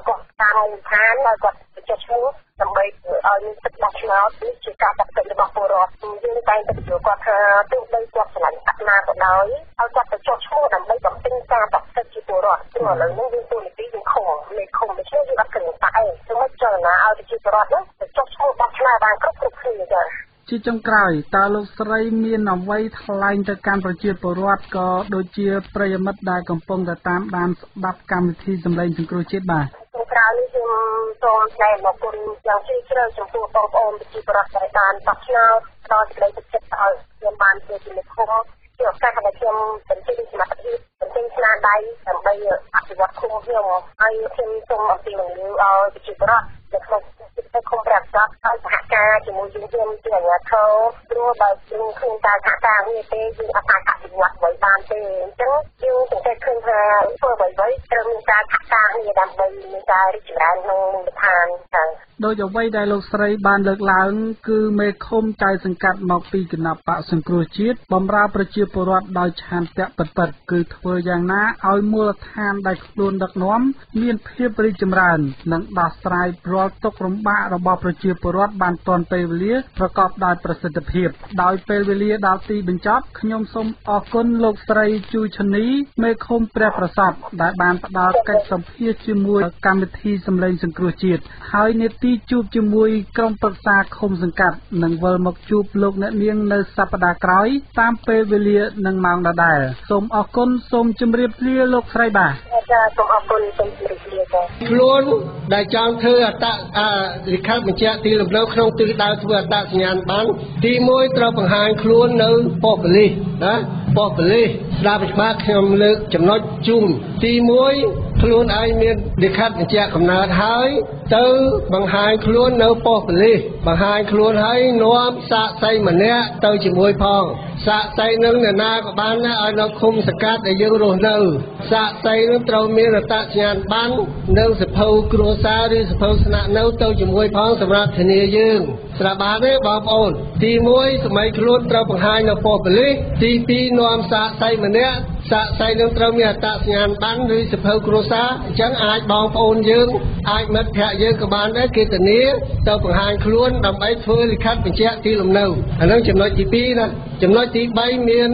គាត់តាមមូលដ្ឋានហើយគាត់ចុះឈ្មោះដើម្បីឲ្យមានទឹកដោះឆ្នោតនេះជាការដាក់ទឹករបស់ពលរដ្ឋយើងតែងតែបញ្យល់គាត់ថាទោះបីគាត់ឆ្លាញ់អាណាក៏ដោយឲ្យគាត់ទៅចុះឈ្មោះដើម្បីបំពេញការដាក់ទឹកជាពលរដ្ឋព្រោះឥឡូវនេះយើងទូនីតិយើងខំលេខខំដូច្នេះយើងអត់គិតតែឯងគឺ ចលនាឲ្យប្រជាពលរដ្ឋនោះទៅចុះឈ្មោះដោះឆ្នោតបានគ្រប់គ្រប់គ្នាចាជាចុងក្រោយតើលោកស្រីមានអ្វីថ្លែងទៅកាន់ប្រជាពលរដ្ឋក៏ដូចជាប្រិយមិត្តដែលកំពុងតែតាមដានស្ដាប់កម្មវិធីសម្លេងសង្គ្រោះជាតិបាទក្រៅនេះខ្ញុំសូមថ្លែងអំណរគុណយ៉ាងជ្រាលជ្រៅចំពោះបងប្អូនប្រជាពលរដ្ឋដែលបានបោះឆ្នោតផ្ដល់សេចក្តីទុកចិត្តឲ្យខ្ញុំបានជាជំនុំឃុំជាឱកាសដែលខ្ញុំបញ្ចេញសមត្ថភាពបញ្ចេញស្នាដៃដើម្បីអភិវឌ្ឍឃុំខ្ញុំហើយខ្ញុំសូមអំពាវនាវឲ្យប្រជាពលរដ្ឋនៅក្នុងទៅគុំប្រាប់គាត់ឲ្យសហ ការជាមួយយើងយើងជាអាជ្ញាធរព្រោះបើយើងគ្មានការសហការនេះទេយើងអាចអភិវឌ្ឍអ្វីបានទេអញ្ចឹងយើងសង្កេតឃើញថាធ្វើអ្វីៗត្រូវមានការសហការនេះដើម្បីមានការរីកចម្រើនក្នុងមូលដ្ឋានចា៎ដោយអ្វីដែលលោកស្រីបានលើកឡើងគឺមេឃុំចៅសង្កាត់មកពីគណៈបកសង្គ្រោះជាតិបំរើប្រជាពលរដ្ឋដោយឆន្ទៈពិតៗគឺធ្វើយ៉ាងណាឲ្យមូលដ្ឋានដែលខ្លួនដឹកនាំមានភាពរីកចម្រើន និងដោះស្រាយរាល់ទុក្ខលំបាករបស់ប្រជាពលរដ្ឋបានទាន់ពេលវេលាប្រកបដោយប្រសិទ្ធភាព ដោយពេលវេលាដល់ទីបញ្ចប់ខ្ញុំសូមអរគុណលោកស្រីជូឈនី មេឃុំព្រះប្រសពដែលបានផ្ដល់កិច្ចសម្ភាសជាមួយកម្មវិធីសម្លេងសង្គ្រោះជាតិហើយនេតិជួបជាមួយក្រុមប្រឹក្សាឃុំសង្កាត់នឹងវិលមកជួបលោកអ្នកនាងនៅសប្តាហ៍ក្រោយតាមពេលវេលានិងម៉ោងដដែលសូមអរគុណសូមជម្រាបលាលោកស្រីបាទចាសូមអរគុណសូមជម្រាបលាចាខ្លួនដែលចង់ធ្វើអត្តលិខិតបញ្ជាក់ទីលំនៅក្នុងទិសដៅធ្វើអត្តសញ្ញាណប័ណ្ណទី1ត្រូវបង្ហាញខ្លួននៅប៉ុស្តិ៍ប៉ូលីសណាប៉ុស្តិ៍ប៉ូលីសស្ដាប់ច្បាស់ខ្ញុំលើកចំណុចជូនទី1ខ្លួនឯងមានលិខិតបញ្ជាក់កំណើតហើយ ទៅបង្ហាញខ្លួននៅប៉ុស្តិ៍ប៉ូលីសបង្ហាញខ្លួនហើយនាំសាកសីម្នាក់ទៅជាមួយផងសាកសីនឹងអ្នកណាក៏បានដែរឲ្យនៅឃុំសង្កាត់ដែលយើងរស់នៅសាកសីនឹងត្រូវមានរតសញ្ញាណប័ណ្ណនិងសភៅគ្រួសារឬសភៅស្នាក់នៅទៅជាមួយផងសម្រាប់ធានាយើងស្រាប់បានទេបងប្អូនទី1សម័យខ្លួនត្រូវបង្ហាញនៅប៉ុស្តិ៍ប៉ូលីសទី2នាំសាកសីម្នាក់ សាកសីនឹងត្រូវមានអត្តសញ្ញាណប័ណ្ណឬសភៅគ្រួសារអញ្ចឹងអាចបងប្អូនយើងអាចមិត្តភ័ក្តិយើងក៏បានដែរគេធានាទៅបង្ហាញខ្លួនដើម្បីធ្វើលិខិតបញ្ជាក់ទីលំនៅអានឹងចំណុចទី2ណាចំណុចទី3មាន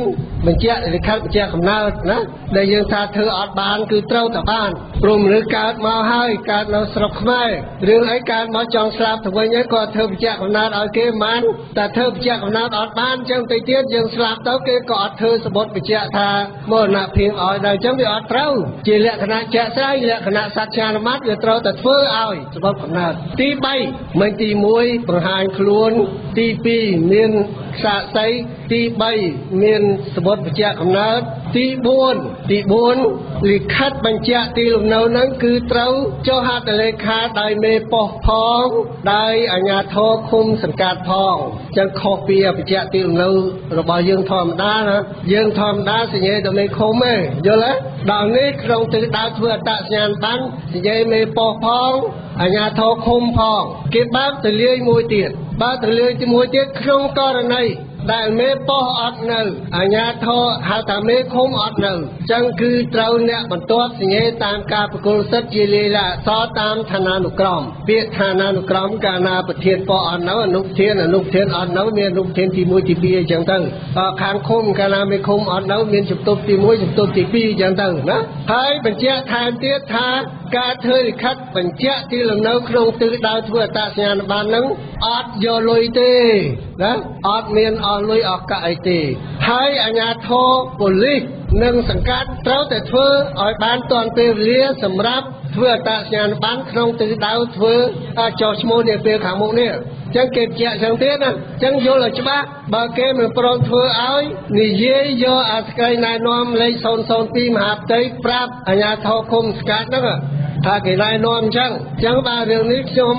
បញ្ជាក់លិខិតបញ្ជាក់កំណើតណាដែលយើងថាធ្វើអត់បានគឺត្រូវតែបានព្រមឬកើតមកហើយកើតនៅស្រុកខ្មែររឿងអីកើតមកចង់ស្លាប់ទៅវិញឯងក៏ធ្វើបញ្ជាក់កំណើតឲ្យគេមិនតែធ្វើបញ្ជាក់កំណើតអត់បានចឹងទៅទៀតយើងស្លាប់ទៅគេក៏អត់ធ្វើសម្បត្តិបញ្ជាក់ថាមរណភាពឲ្យដែរចឹងវាអត់ត្រូវជាលក្ខណៈជាក់ស្ដែងលក្ខណៈសច្ចានុមត្តវាត្រូវតែធ្វើឲ្យសម្បត្តិកំណើតទី3មិនទី1បង្ហាញខ្លួនទី2មាន សាក្សីទី3មានសមុទ្របញ្ជាក់កំណើត ទី4ទី4លិខិតបញ្ជាក់ទីលំនៅនឹងគឺត្រូវចុះហត្ថលេខាដោយមេប៉ុស្តិ៍ផងដោយអាជ្ញាធរឃុំសង្កាត់ផងចឹងខុសពីបញ្ជាក់ទីលំនៅរបស់យើងធម្មតាណាយើងធម្មតាសញ្ញេដល់មេឃុំទេយល់ទេដល់នេះក្នុងទិសដៅធ្វើអត្តសញ្ញាណប័ណ្ណសញ្ញេមេប៉ុស្តិ៍ផងអាជ្ញាធរឃុំផង គេបើកទលាយមួយទៀតបើកទលាយទីមួយទៀតក្នុងករណី ដែលមេប៉ុស្តិ៍អត់នៅអាជ្ញាធរហៅថាមេឃុំអត់នៅចឹងគឺត្រូវអ្នកបន្ទាប់សញ្ញេតាមការប្រគល់សិទ្ធិជាលាយលក្ខណ៍អក្សរតាមឋានានុក្រមពាក្យឋានានុក្រមកាលណាប្រធានប៉ុស្តិ៍អត់នៅអនុប្រធានអនុប្រធានអត់នៅមានអនុប្រធានទី1ទី2អញ្ចឹងទៅខាងឃុំកាលណាមេឃុំអត់នៅមានជំទប់ទី1ជំទប់ទី2អញ្ចឹងទៅណាហើយបញ្ជាក់ថែមទៀតថា ការធ្វើលិខិតបញ្ជាក់ទីលំនៅក្នុងទិសដៅធ្វើអត្តសញ្ញាណប័ណ្ណនឹងអត់យកលុយទេណាអត់មានអស់លុយអស់កាក់អីទេ ហើយអាជ្ញាធរប៉ូលីសនិងសង្កាត់ត្រូវតែធ្វើឲ្យបានទាន់ពេលវេលាសម្រាប់ធ្វើអត្តសញ្ញាណប័ណ្ណក្នុងទិសដៅធ្វើចោះឈ្មោះនាពេលខាងមុខនេះចឹងគេបញ្ជាក់ចឹងទៀតណាចឹងយល់ឲ្យច្បាស់បើគេមិនព្រមធ្វើឲ្យនិយាយយកអាស្ក្រីណែនាំលេខ002មហាផ្ទៃប្រាប់អាជ្ញាធរឃុំស្កាត់ហ្នឹង ថាគេណែនាំអញ្ចឹងអញ្ចឹងបាទរឿងនេះខ្ញុំ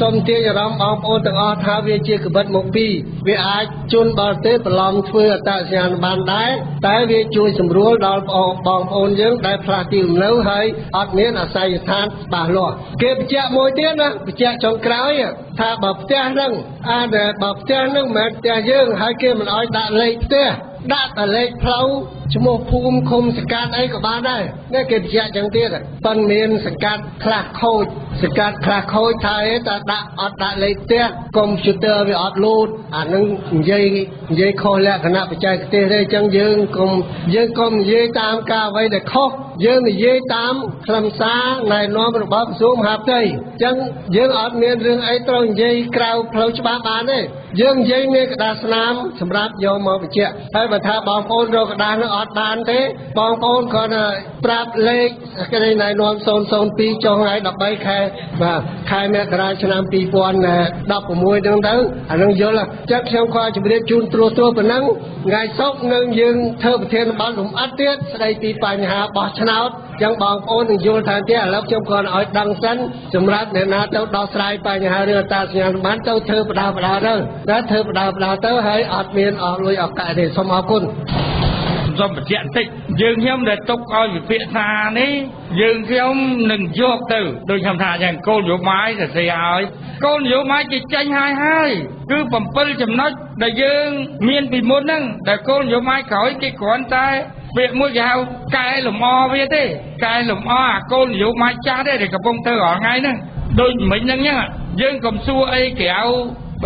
សូមទាញអារម្មណ៍បងប្អូនទាំងអស់ថាវាជាក្បិតមកពីវាអាចជន់បរទេសប្រឡំធ្វើអត្តសញ្ញាណប័ណ្ណដែរតែវាជួយសម្រួលដល់បងប្អូនយើងដែលផ្លាស់ទីលំនៅហើយអត់មានអាស័យដ្ឋានច្បាស់លាស់គេបញ្ជាក់មួយទៀតណាបញ្ជាក់ចុងក្រោយថាបើផ្ទះហ្នឹងអាបើផ្ទះហ្នឹងមិនមែនផ្ទះយើងហើយគេមិនអោយដាក់លេខផ្ទះ ដាក់តែលេខផ្លូវឈ្មោះភូមិឃុំសង្កាត់អីក៏បានដែរនេះគេបញ្ជាក់ចឹងទៀតប៉ុន្តែមានសង្កាត់ខ្លះខូចសង្កាត់ខ្លះខូចថាអីតែដាក់អត់ដាក់លេខផ្ទះកុំព្យូទ័រវាអត់លូតអានឹងនិយាយនិយាយខុសលក្ខណៈបច្ចេកទេសទេអញ្ចឹងយើងកុំយើងកុំនិយាយតាមការអ្វីដែលខុសយើងនិយាយតាមខ្លឹមសារណែនាំរបស់ក្រសួងមហាផ្ទៃអញ្ចឹងយើងអត់មានរឿងអីត្រូវនិយាយក្រៅផ្លូវច្បាប់បានទេ យើងនិយាយមានក្តារស្នាមសម្រាប់យកមកបញ្ជាក់ហើយបើថាបងប្អូនរកក្តារនោះអត់បានទេ បងប្អូនគ្រាន់តែប្រាប់លេខគេណែនាំ002ចុះថ្ងៃ13ខែបាទខែមករាឆ្នាំ2016ហ្នឹងទៅអានឹងយល់ចឹងខ្ញុំក៏ជម្រាបជូនត្រួសត្រាប៉ុណ្ណឹងថ្ងៃសុក្រនឹងយើងធ្វើប្រធានបទលំអិតទៀតស្ដីពីបញ្ហាបោះឆ្នោតចឹងបងប្អូននឹងយល់ថាទៀតឥឡូវខ្ញុំគ្រាន់ឲ្យដឹងសិនសម្រាប់អ្នកណាទៅដោះស្រាយបញ្ហារឿងអតាសញ្ញាប័ណ្ណទៅធ្វើបដាបដាទៅតែធ្វើបដាបដាទៅហើយអត់មានអស់លុយអស់កាក់ទេសូមអរគុណសូមបញ្ជាក់បន្តិចយើងខ្ញុំដែលຕົកឲ្យវិភាសានេះយើងខ្ញុំនឹងយកទៅដូចខ្ញុំថាយ៉ាងគោលនយោបាយសរសេរឲ្យគោលនយោបាយគេចេញហើយហើយគឺ7ចំណុចដែលយើងមានពីមុនហ្នឹងដែលគោលនយោបាយក្រោយគេគ្រាន់តែពាក្យមួយគេហៅកែលម្អវាទេកែលម្អអាគោលនយោបាយចាស់ទេដែលកំពុងធ្វើរាល់ថ្ងៃហ្នឹងដូចមិញហ្នឹងយើងកុំសួរអីក្រៅ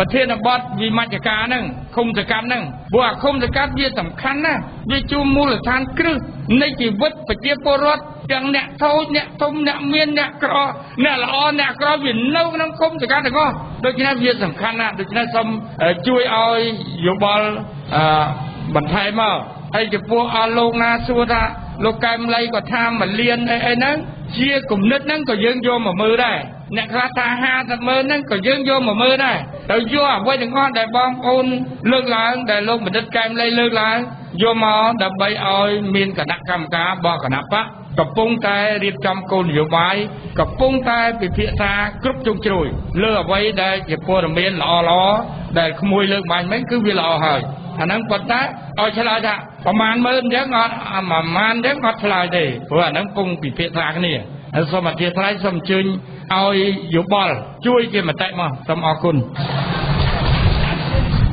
ប្រធានបទវិមជ្ឈការហ្នឹងឃុំសកម្មហ្នឹងព្រោះអាឃុំសកម្មវាសំខាន់ណាស់វាជួមមូលដ្ឋានគ្រឹះនៃជីវិតប្រជាពលរដ្ឋទាំងអ្នកតូចអ្នកធំអ្នកមានអ្នកក្រអ្នកល្អអ្នកក្រវានៅក្នុងឃុំសកម្មទាំងអស់ដូច្នេះវាសំខាន់ណាស់ដូច្នេះសូមជួយឲ្យយោបល់អឺបន្ថែមមកហើយចំពោះអស់លោកណាសួរថាលោកកែមលៃក៏ថាមួយលានអីអីហ្នឹងជាគំនិតហ្នឹងក៏យើងយកមកមើលដែរអ្នកខ្លះថា50ម៉ឺនហ្នឹងក៏យើងយកមកមើលដែរ ទៅយកអ្វីទាំងអស់ដែលបងប្អូនលើកឡើងដែលលោកបណ្ឌិតកែមលៃលើកឡើងយកមកដើម្បីឲ្យមានគណៈកម្មការរបស់គណៈបកកំពុងតែរៀបចំគោលនយោបាយកំពុងតែពិភាក្សាគ្រប់ជ្រុងជ្រោយលើអ្វីដែលជាព័ត៌មានល្អល្អដែលក្មួយលើកបាញ់មិញគឺវាល្អហើយអាហ្នឹងប៉ុន្តែឲ្យឆ្លើយថាប្រហែលម៉ឺនអញ្ចឹងអត់ប្រហែលអញ្ចឹងអត់ឆ្លើយទេព្រោះអាហ្នឹងពុំពិភាក្សាគ្នា ហើយសូមអធិស្ឋានសូមអញ្ជើញឲ្យយោបល់ជួយជាមតិមកសូមអរគុណ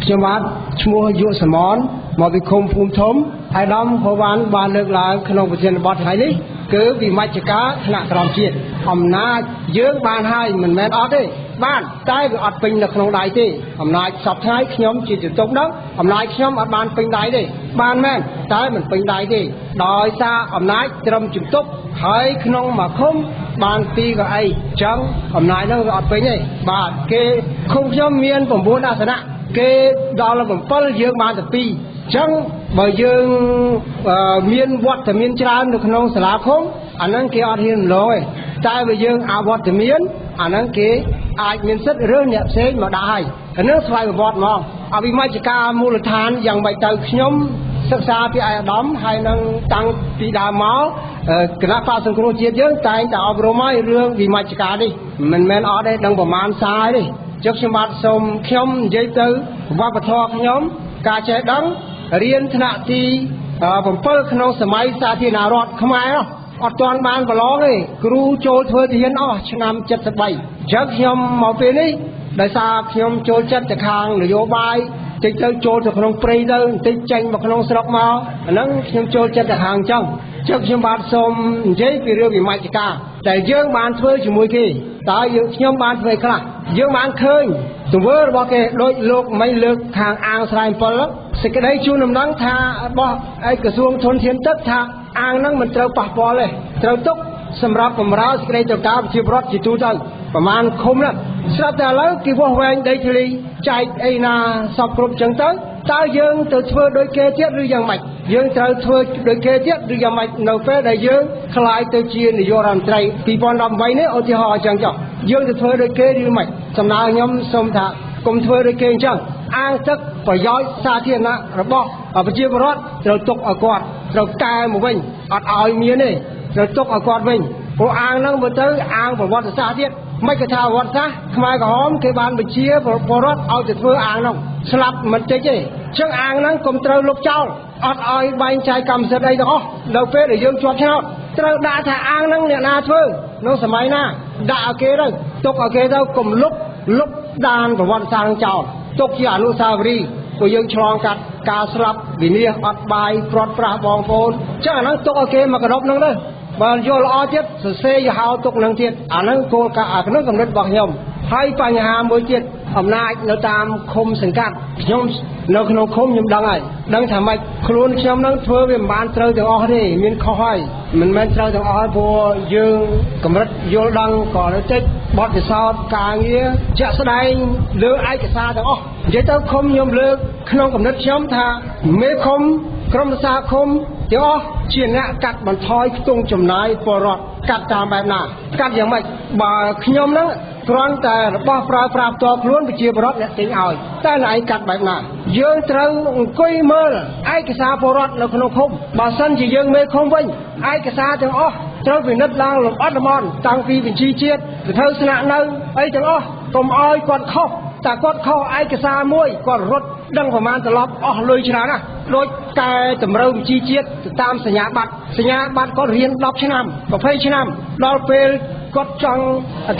ខ្ញុំបាទឈ្មោះយុសមនមកពីឃុំភូមិធំអាយដាមហូវ៉ាន់បានលើកឡើងក្នុងប្រធានបទថ្ងៃនេះគឺវិមជ្ឈការថ្នាក់ក្រមជាតិអំណាចយើងបានហើយមិនមែនអត់ទេបានតែវាអត់ពេញនៅក្នុងដៃទេអំណាចសពថ្ងៃខ្ញុំជាជំទប់នោះអំណាចខ្ញុំអត់បានពេញដៃទេបានមែនតែមិនពេញដៃទេដោយសារអំណាចត្រឹមជំទប់ហើយក្នុងមួយឃុំបានពីរកៅអីចឹងអំណាចនោះវាអត់ពេញទេបាទគេឃុំខ្ញុំមាន9អាសនៈ គេដល់7យើងបានតែ2ចឹងបើយើងមានវត្តមានច្រើននៅក្នុងសាលាឃុំអាហ្នឹងគេអត់ហ៊ានម្លងទេតែបើយើងអវត្តមានអាហ្នឹងគេអាចមានសិទ្ធិរើសអ្នកផ្សេងមកដាក់ឲ្យអានឹងស្វ័យប្រវត្តិមកអវិមជ្ឈការមូលដ្ឋានយ៉ាងម៉េចទៅខ្ញុំសិក្សាពីអាយដាមហើយនឹងតាំងពីដើមមកគណៈបកសង្គ្រោះជាតិយើងតែងតែអប់រំឲ្យរឿងវិមជ្ឈការនេះមិនមែនអត់ទេដឹងប្រមាណសាយទេ ចុះខ្ញុំបាទសូមខ្ញុំនិយាយទៅវប្បធម៌ខ្ញុំ ការចេះដឹងរៀនថ្នាក់ទី7ក្នុងសម័យសាធារណរដ្ឋខ្មែរអត់ទាន់បានប្រឡងទេគ្រូចូលធ្វើទានអស់ឆ្នាំ73អញ្ចឹងខ្ញុំមកពេលនេះដោយសារខ្ញុំចូលចិត្តទៅខាងនយោបាយ តិចទៅចូលទៅក្នុងព្រៃទៅបន្តិចចេញមកក្នុងស្រុកមកអាហ្នឹងខ្ញុំចូលចិត្តទៅខាងអញ្ចឹងចឹងខ្ញុំបាទសូមនិយាយពីរឿងវិមជ្ឈការតែយើងបានធ្វើជាមួយគេតើយើងខ្ញុំបានធ្វើខ្លះយើងបានឃើញទង្វើរបស់គេដូចលោកមិនលើកខាងអាងស្រែ7សេចក្តីជូនដំណឹងថារបស់ឯក្រសួងធនធានទឹកថាអាងហ្នឹងមិនត្រូវប៉ះពាល់ទេត្រូវទុក សម្រាប់បំរើសេចក្តីត្រូវការប្រជាពលរដ្ឋជាទូទៅប្រមាណឃុំហ្នឹងស្រាប់តែឥឡូវគេវាស់វែងដីធ្លីចែកអីណាសពគ្រប់ចឹងទៅតើយើងទៅធ្វើដូចគេទៀតឬយ៉ាងម៉េចយើងត្រូវធ្វើដូចគេទៀតឬយ៉ាងម៉េចនៅពេលដែលយើងខ្លាយទៅជានាយករដ្ឋមន្ត្រី2018នេះឧទាហរណ៍អញ្ចឹងចុះយើងទៅធ្វើដូចគេឬម៉េចសំណើខ្ញុំសូមថាកុំធ្វើដូចគេអញ្ចឹងអាងទឹកប្រយោជន៍សាធារណៈរបស់ប្រជាពលរដ្ឋត្រូវទុកឲ្យគាត់ត្រូវកែមកវិញអត់ឲ្យមានទេ ត្រូវទុកឲ្យគាត់វិញព្រោះអាងហ្នឹងមើលទៅអាងប្រវត្តិសាស្ត្រទៀតមិនគេថាប្រវត្តិសាស្ត្រខ្មែរក្រហមគេបានបញ្ជាពលរដ្ឋឲ្យទៅធ្វើអាងហ្នឹងស្លាប់មិនតិចទេចឹងអាងហ្នឹងកុំត្រូវលុបចោលអត់ឲ្យបែងចែកកម្មសិទ្ធិអីទាំងអស់នៅពេលដែលយើងជាប់ឆ្នោតត្រូវដាក់ថាអាងហ្នឹងអ្នកណាធ្វើនៅសម័យណាដាក់ឲ្យគេទៅទុកឲ្យគេទៅកុំលុបលុបដានប្រវត្តិសាស្ត្រចោលទុកជាអនុស្សាវរីយ៍ព្រោះយើងឆ្លងកាត់ការស្លាប់វិនាសអត់បាយព្រាត់ប្រាសបងប្អូនចឹងអាហ្នឹងទុកឲ្យគេមកកណ្ដប់ហ្នឹងទៅ បើយល់ល្អទៀតសរសេរយហោទុកនឹងទៀតអាហ្នឹងគោលការណ៍អាហ្នឹងកំណត់របស់ខ្ញុំហើយបញ្ហាមួយទៀតអំណាចនៅតាមឃុំសង្កាត់ខ្ញុំនៅក្នុងឃុំខ្ញុំដឹងហើយដឹងថាម៉េចខ្លួនខ្ញុំនឹងធ្វើវាមិនបានត្រូវទាំងអស់ទេមានខុសហើយមិនមែនត្រូវទាំងអស់ព្រោះយើងកម្រិតយល់ដឹងក៏នៅតិចបទពិសោធន៍ការងារជាក់ស្ដែងលើឯកសារទាំងអស់និយាយទៅឃុំខ្ញុំលើកក្នុងកំណត់ខ្ញុំថាមេឃុំក្រុមប្រឹក្សាឃុំ ទាំងអស់ជាអ្នកកាត់បន្ថយខ្ទង់ចំណាយពលរដ្ឋកាត់តាមបែបណាកាត់យ៉ាងម៉េចបើខ្ញុំហ្នឹងគ្រាន់តែរបស់ប្រើប្រាស់ផ្ទាល់ខ្លួនប្រជាពលរដ្ឋអ្នកទិញឲ្យតែឯងកាត់បែបណាយើងត្រូវអង្គុយមើលឯកសារពលរដ្ឋនៅក្នុងឃុំបើសិនជាយើងមេឃុំវិញឯកសារទាំងអស់ត្រូវពិនិត្យឡើងលម្អិតល្មមតាំងពីបញ្ជីជាតិទៅធ្វើស្នាក់នៅអីទាំងអស់កុំឲ្យគាត់ខុសតែគាត់ខុសឯកសារមួយគាត់រត់ ដឹងប្រមាណត្រឡប់អស់លុយច្រើនណាស់ដូចកែតម្រូវវិជីជាតិទៅតាមសញ្ញាបត្រសញ្ញាបត្រគាត់រៀន10ឆ្នាំ20ឆ្នាំដល់ពេលគាត់ចង់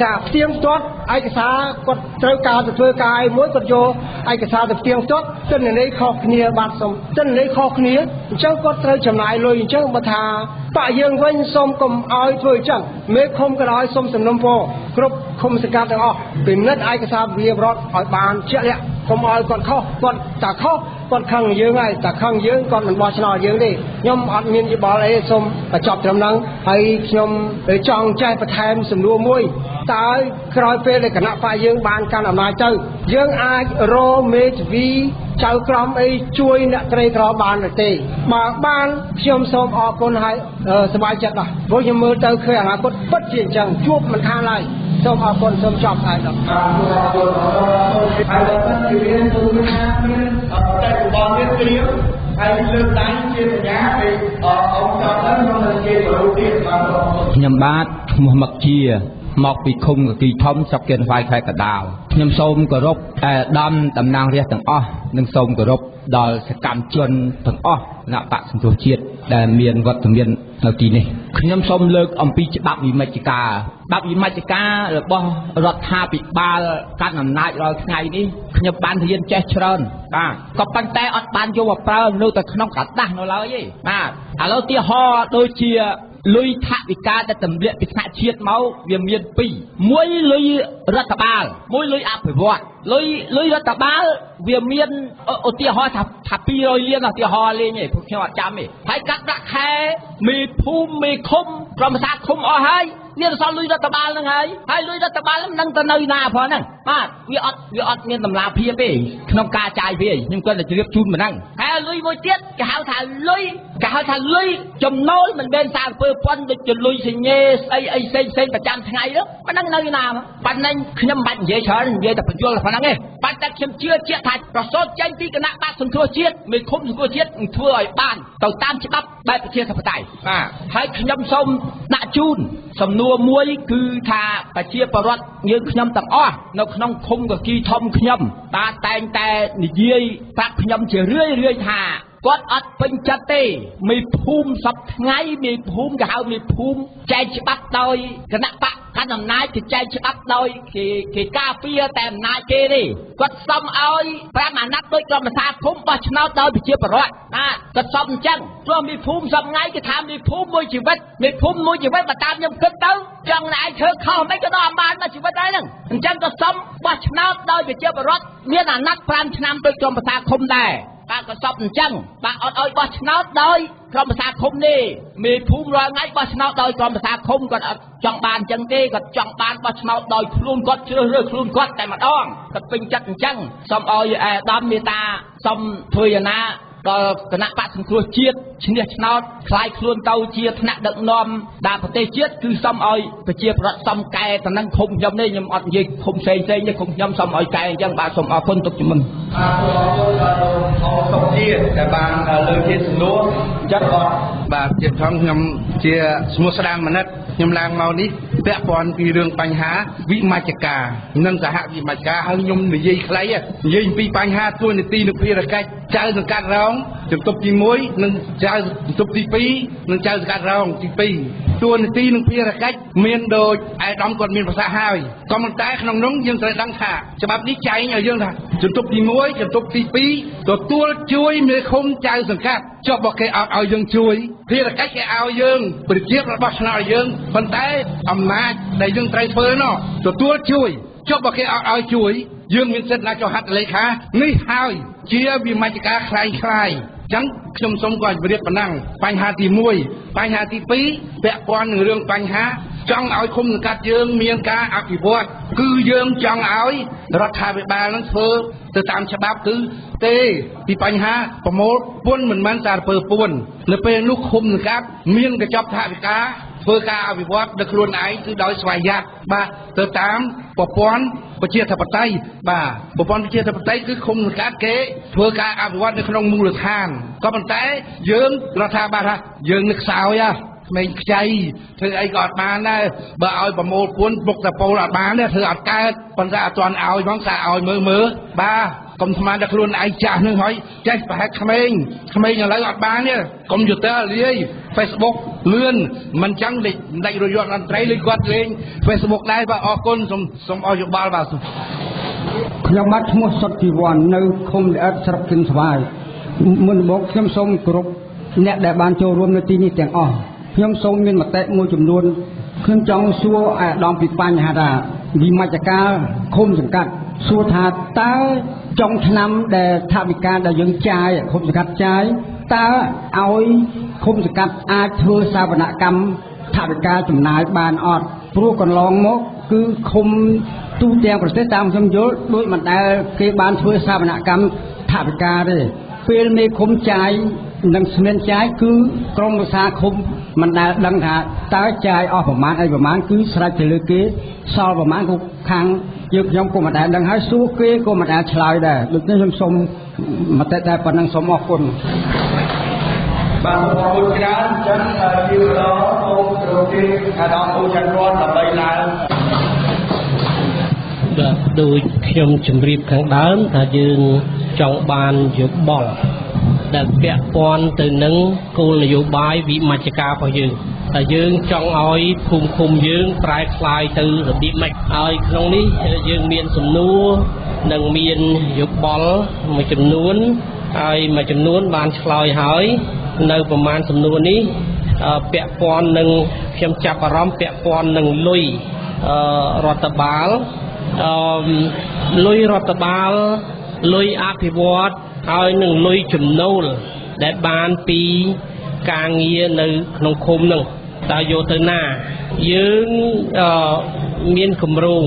ថាផ្ទៀងផ្ទាត់ឯកសារគាត់ត្រូវការទៅធ្វើការមួយគាត់យកឯកសារទៅផ្ទៀងផ្ទាត់ទិន្នន័យខុសគ្នាបាទសុំទិន្នន័យខុសគ្នាអញ្ចឹងគាត់ត្រូវចំណាយលុយអញ្ចឹងបើថាបាក់យើងវិញសូមកុំឲ្យធ្វើអញ្ចឹងមេឃុំក៏ដោយសូមសំណុំពរគ្រប់ឃុំសង្កាត់ទាំងអស់ពិនិត្យឯកសារវិបរដ្ឋឲ្យបានជាក់លាក់ កុំឲ្យគាត់ខុសគាត់តែខុសគាត់ខឹងយើងហើយតែខឹងយើងគាត់មិនបោះឆ្នោតយើងទេខ្ញុំអត់មានយោបល់អីសូមបញ្ចប់ត្រឹមហ្នឹងហើយខ្ញុំចង់ចេះបន្ថែមសំណួរមួយតើក្រោយពេលដែលគណៈបកយើងបានកាន់អំណាចទៅយើងអាចរមេធាវីចៅក្រមអីជួយអ្នកក្រីក្របានទេបើបានខ្ញុំសូមអរគុណហើយសប្បាយចិត្តណាស់ព្រោះខ្ញុំមើលទៅឃើញអនាគតពិតជាអញ្ចឹងជួបមិនខានឡើយ សូមអរគុណសូមចប់ហើយដល់ហើយដល់ទៅរៀនទូណាមានតែរបស់មានព្រៀងហើយលើកដៃជាសញ្ញាឲ្យអង្គចប់ទៅក្នុងជាបរិបទទៀតបាទខ្ញុំបាទឈ្មោះមកជា មកពីឃុំកគីធំស្រុកគៀនស្វាយខេត្តកដាលខ្ញុំសូមគោរពអាដាមតំណាងរាស្ត្រទាំងអស់និងសូមគោរពដល់សកម្មជនទាំងអស់គណៈបកសង្គ្រោះជាតិដែលមានវត្តមាននៅទីនេះខ្ញុំសូមលើកអំពីច្បាប់វិមជ្ឈការច្បាប់វិមជ្ឈការរបស់រដ្ឋាភិបាលកាន់អំណាចរាល់ថ្ងៃនេះខ្ញុំបានរៀនចេះច្រើនបាទក៏ប៉ុន្តែអត់បានយកមកប្រើនៅតែក្នុងក្រដាស់នៅឡើយទេបាទឥឡូវទីហោដូចជាលុយថវិកាដែលទម្លាក់ពីថ្នាក់ជាតិមកវាមានពីរមួយលុយរដ្ឋបាលមួយលុយអភិវឌ្ឍលុយលុយរដ្ឋបាលវាមានឧទាហរណ៍ថាថា200លានឧទាហរណ៍លេងឯងពួកខ្ញុំអត់ចាំទេហើយកាត់ដាក់ខែមេភូមិមេឃុំក្រុមសាឃុំអស់ហើយមានសល់លុយរដ្ឋបាលហ្នឹងហើយហើយលុយរដ្ឋបាលហ្នឹងនឹងទៅនៅណាផងហ្នឹងបាទវាអត់វាអត់មានតម្លាភាពទេក្នុងការចាយវាខ្ញុំគាត់តែជ្រាបជូនប៉ុណ្ណឹងហើយលុយមួយទៀតគេហៅថាលុយ គេហៅថាលុយចំណូលមិនមែនសារពើពន្ធដូចជាលុយសញ្ញេស្អីអីផ្សេងផ្សេងប្រចាំថ្ងៃនោះប៉ណ្ណឹងនៅណាប៉ណ្ណឹងខ្ញុំមិនបាច់និយាយច្រើននិយាយតែបញ្យល់ប៉ុណ្ណឹងទេបាច់តែខ្ញុំជឿជាក់ថាប្រសូតចេញពីគណៈបកសង្គ្រោះជាតិមេឃុំសង្គ្រោះជាតិនឹងធ្វើឲ្យបានទៅតាមច្បាប់បែបប្រជាធិបតេយ្យបាទហើយខ្ញុំសូមដាក់ជូនសំណួរមួយគឺថាប្រជាពលរដ្ឋយើងខ្ញុំទាំងអស់នៅក្នុងឃុំកគីធំខ្ញុំតាតែងតែនិយាយប្រាប់ខ្ញុំជារឿយរឿយថាគាត់អត់ពេញចិត្តទេមេភូមិសពថ្ងៃមេភូមិគេហៅមេភូមិចែកច្បាប់ដោយគណៈបកកណ្ដាលអំណាចគេចែកច្បាប់ដោយគេគេការពារតែអំណាចគេទេគាត់សុំឲ្យ5អាណត្តិដោយក្រុមប្រឹក្សាភូមិបោះឆ្នោតដោយប្រជាពលរដ្ឋណាគាត់សុំអញ្ចឹងព្រោះមេភូមិសពថ្ងៃគេថាមេភូមិមួយជីវិតមេភូមិមួយជីវិតបើតាមខ្ញុំគិតទៅចង់ណែធ្វើខុសមិនក៏ដល់អំបានមកជីវិតដែរហ្នឹងអញ្ចឹងក៏សុំបោះឆ្នោតដោយប្រជាពលរដ្ឋមានអាណត្តិ5ឆ្នាំដោយក្រុមប្រឹក្សាឃុំដែរ បាទក៏សពអញ្ចឹងបាទអត់ឲ្យបោះឆ្នោតដោយក្រុមប្រឹក្សាឃុំទេមេភូមិរាល់ថ្ងៃបោះឆ្នោតដោយក្រុមប្រឹក្សាឃុំគាត់អត់ចង់បានអញ្ចឹងទេគាត់ចង់បានបោះឆ្នោតដោយខ្លួនគាត់ជ្រើសរើសខ្លួនគាត់តែម្ដងគាត់ពេញចិត្តអញ្ចឹងសូមឲ្យអាដាមមេតាសូមធ្វើយ៉ាងណា ដល់គណៈបកសង្គ្រោះជាតិឈ្នះឆ្នោតคล้ายខ្លួនទៅជាថ្នាក់ដឹកនាំដល់ប្រទេសជាតិគឺសូមឲ្យប្រជាប្រដ្ឋសូមកែតំណែងឃុំខ្ញុំនេះខ្ញុំអត់និយាយឃុំផ្សេងផ្សេងទេឃុំខ្ញុំសូមឲ្យកែអញ្ចឹងបាទសូមអរគុណទុកជាមុនអរគុណបាទអរសុខជាតិដែលបានលើកជាសំណួរចាត់អត់បាទជាផងខ្ញុំជាស្មោះស្ដាងមនិតខ្ញុំឡើងមកនេះពាក់ព័ន្ធពីរឿងបញ្ហាវិមជ្ឈការនិងសហវិមជ្ឈការហើយខ្ញុំនិយាយខ្លីនិយាយពីបញ្ហាទួនាទីនិងភារកិច្ចចៅសង្កាត់រង ជំទប់ទី1និងចៅជំទប់ទី2និងចៅសង្កាត់រងទី2ទួនាទីនិងភារកិច្ចមានដូចឯកឧត្តមគាត់មានប្រសាសន៍ហើយក៏ប៉ុន្តែក្នុងនោះយើងត្រូវដឹងថាច្បាប់នេះចែងឲ្យយើងថាជំទប់ទី1ជំទប់ទី2ទទួលជួយមេឃុំចៅសង្កាត់ចុះបើគេអត់ឲ្យយើងជួយភារកិច្ចគេឲ្យយើងប្រជារបស់ឆ្នោតឲ្យយើងប៉ុន្តែអំណាចដែលយើងត្រូវធ្វើនោះទទួលជួយចុះបើគេអត់ឲ្យជួយ យើងមានសិទ្ធិណាចុះហត្ថលេខានេះហើយជាវិមជ្ឈការคล้ายคล้ายចឹងខ្ញុំសូមគាត់ជម្រាបប៉ុណ្ណឹងបញ្ហាទី1បញ្ហាទី2ពាក់ព័ន្ធនឹងរឿងបញ្ហាចង់ឲ្យគុំសង្កាត់យើងមានការអភិវឌ្ឍគឺយើងចង់ឲ្យរដ្ឋាភិបាលនឹងធ្វើទៅតាមច្បាប់គឺទេពីបញ្ហាប្រមូលពន្ធមិនមែនសារពើពន្ធនៅពេលនោះគុំសង្កាត់មានកញ្ចប់ថវិកា ធ្វើការអភិវឌ្ឍដោយខ្លួនឯងគឺដោយស្វ័យយ័តបាទទៅតាមប្រព័ន្ធប្រជាធិបតេយ្យបាទប្រព័ន្ធប្រជាធិបតេយ្យគឺឃុំសង្កាត់គេធ្វើការអភិវឌ្ឍនៅក្នុងមូលដ្ឋានក៏ប៉ុន្តែយើងរដ្ឋាភិបាលថាយើងនឹកខ្សោយហ៎ក្មេងខ្ចីធ្វើអីក៏អត់បានដែរបើឲ្យប្រមូលពួនពុកតពោលអត់បានទេធ្វើអត់កើតប៉ុន្តែអត់ទាន់ឲ្យផងសាឲ្យមើលមើលបាទ កុំស្មានតែខ្លួនឯងចាស់នឹងហើយចេះប្រហែលក្មេងក្មេងឥឡូវអត់បានទេកុំព្យូទ័រលាយ Facebook លឿនមិនចឹងលេចដាច់រយន្តអន្តរលេងគាត់លេង Facebook ដែរបាទអរគុណសូមសូមអរយោបល់បាទខ្ញុំបាទឈ្មោះសុតជីវ័ននៅឃុំល្អិតស្រុកគិនស្វាយមុនមកខ្ញុំសូមគោរពអ្នកដែលបានចូលរួមនៅទីនេះទាំងអស់ខ្ញុំសូមមានមតិមួយចំនួនខ្ញុំចង់សួរអាដាមពីបញ្ហាថាវិមជ្ឈការឃុំសង្កាត់សួរថាតើ ចុងឆ្នាំដែលថាវិការដែលយើងចាយឃុំសង្កាត់ចាយតើឲ្យឃុំសង្កាត់អាចធ្វើសាវនកម្មថាវិការចំណាយបានអត់ព្រោះកន្លងមកគឺឃុំទូទាំងប្រទេសតាមខ្ញុំយល់ដូចមិនដែលគេបានធ្វើសាវនកម្មថាវិការទេពេលមេឃុំចាយ និងស្មានចាយគឺក្រមវិសាឃុំមិនដែលដឹងថាតើចាយអស់ប្រមាណអីប្រមាណគឺស្រេចទៅលើគេសល់ប្រមាណគឺខាងយើងខ្ញុំក៏មិនដែលដឹងហើយសួរគេក៏មិនដែលឆ្លើយដែរដូច្នេះខ្ញុំសូមមតិតែប៉ុណ្ណឹងសូមអរគុណបាទអរគុណច្រើនអញ្ចឹងជាបន្តសូមគោរពទីអាដាមអូច័ន្ទរតដើម្បីឡើងបាទដូចខ្ញុំជម្រាបខាងដើមថាយើងចង់បានយោបល់ ដែលពាក់ព័ន្ធទៅនឹងគោលនយោបាយវិមជ្ឈការរបស់យើងតែយើងចង់ឲ្យភូមិឃុំយើងប្រែក្លាយទៅរបៀបម៉េចហើយក្នុងនេះយើងមានសំណួរនិងមានយោបល់មួយចំនួនហើយមួយចំនួនបានឆ្លើយហើយនៅប្រមាណសំណួរនេះពាក់ព័ន្ធនឹងខ្ញុំចាប់អារម្មណ៍ពាក់ព័ន្ធនឹងលុយរដ្ឋបាលអឺលុយរដ្ឋបាលលុយអភិវឌ្ឍ ហើយនឹងលុយចំណូលដែលបានពីការងារនៅក្នុងឃុំនឹងតើយកទៅណាយើងមានគម្រោង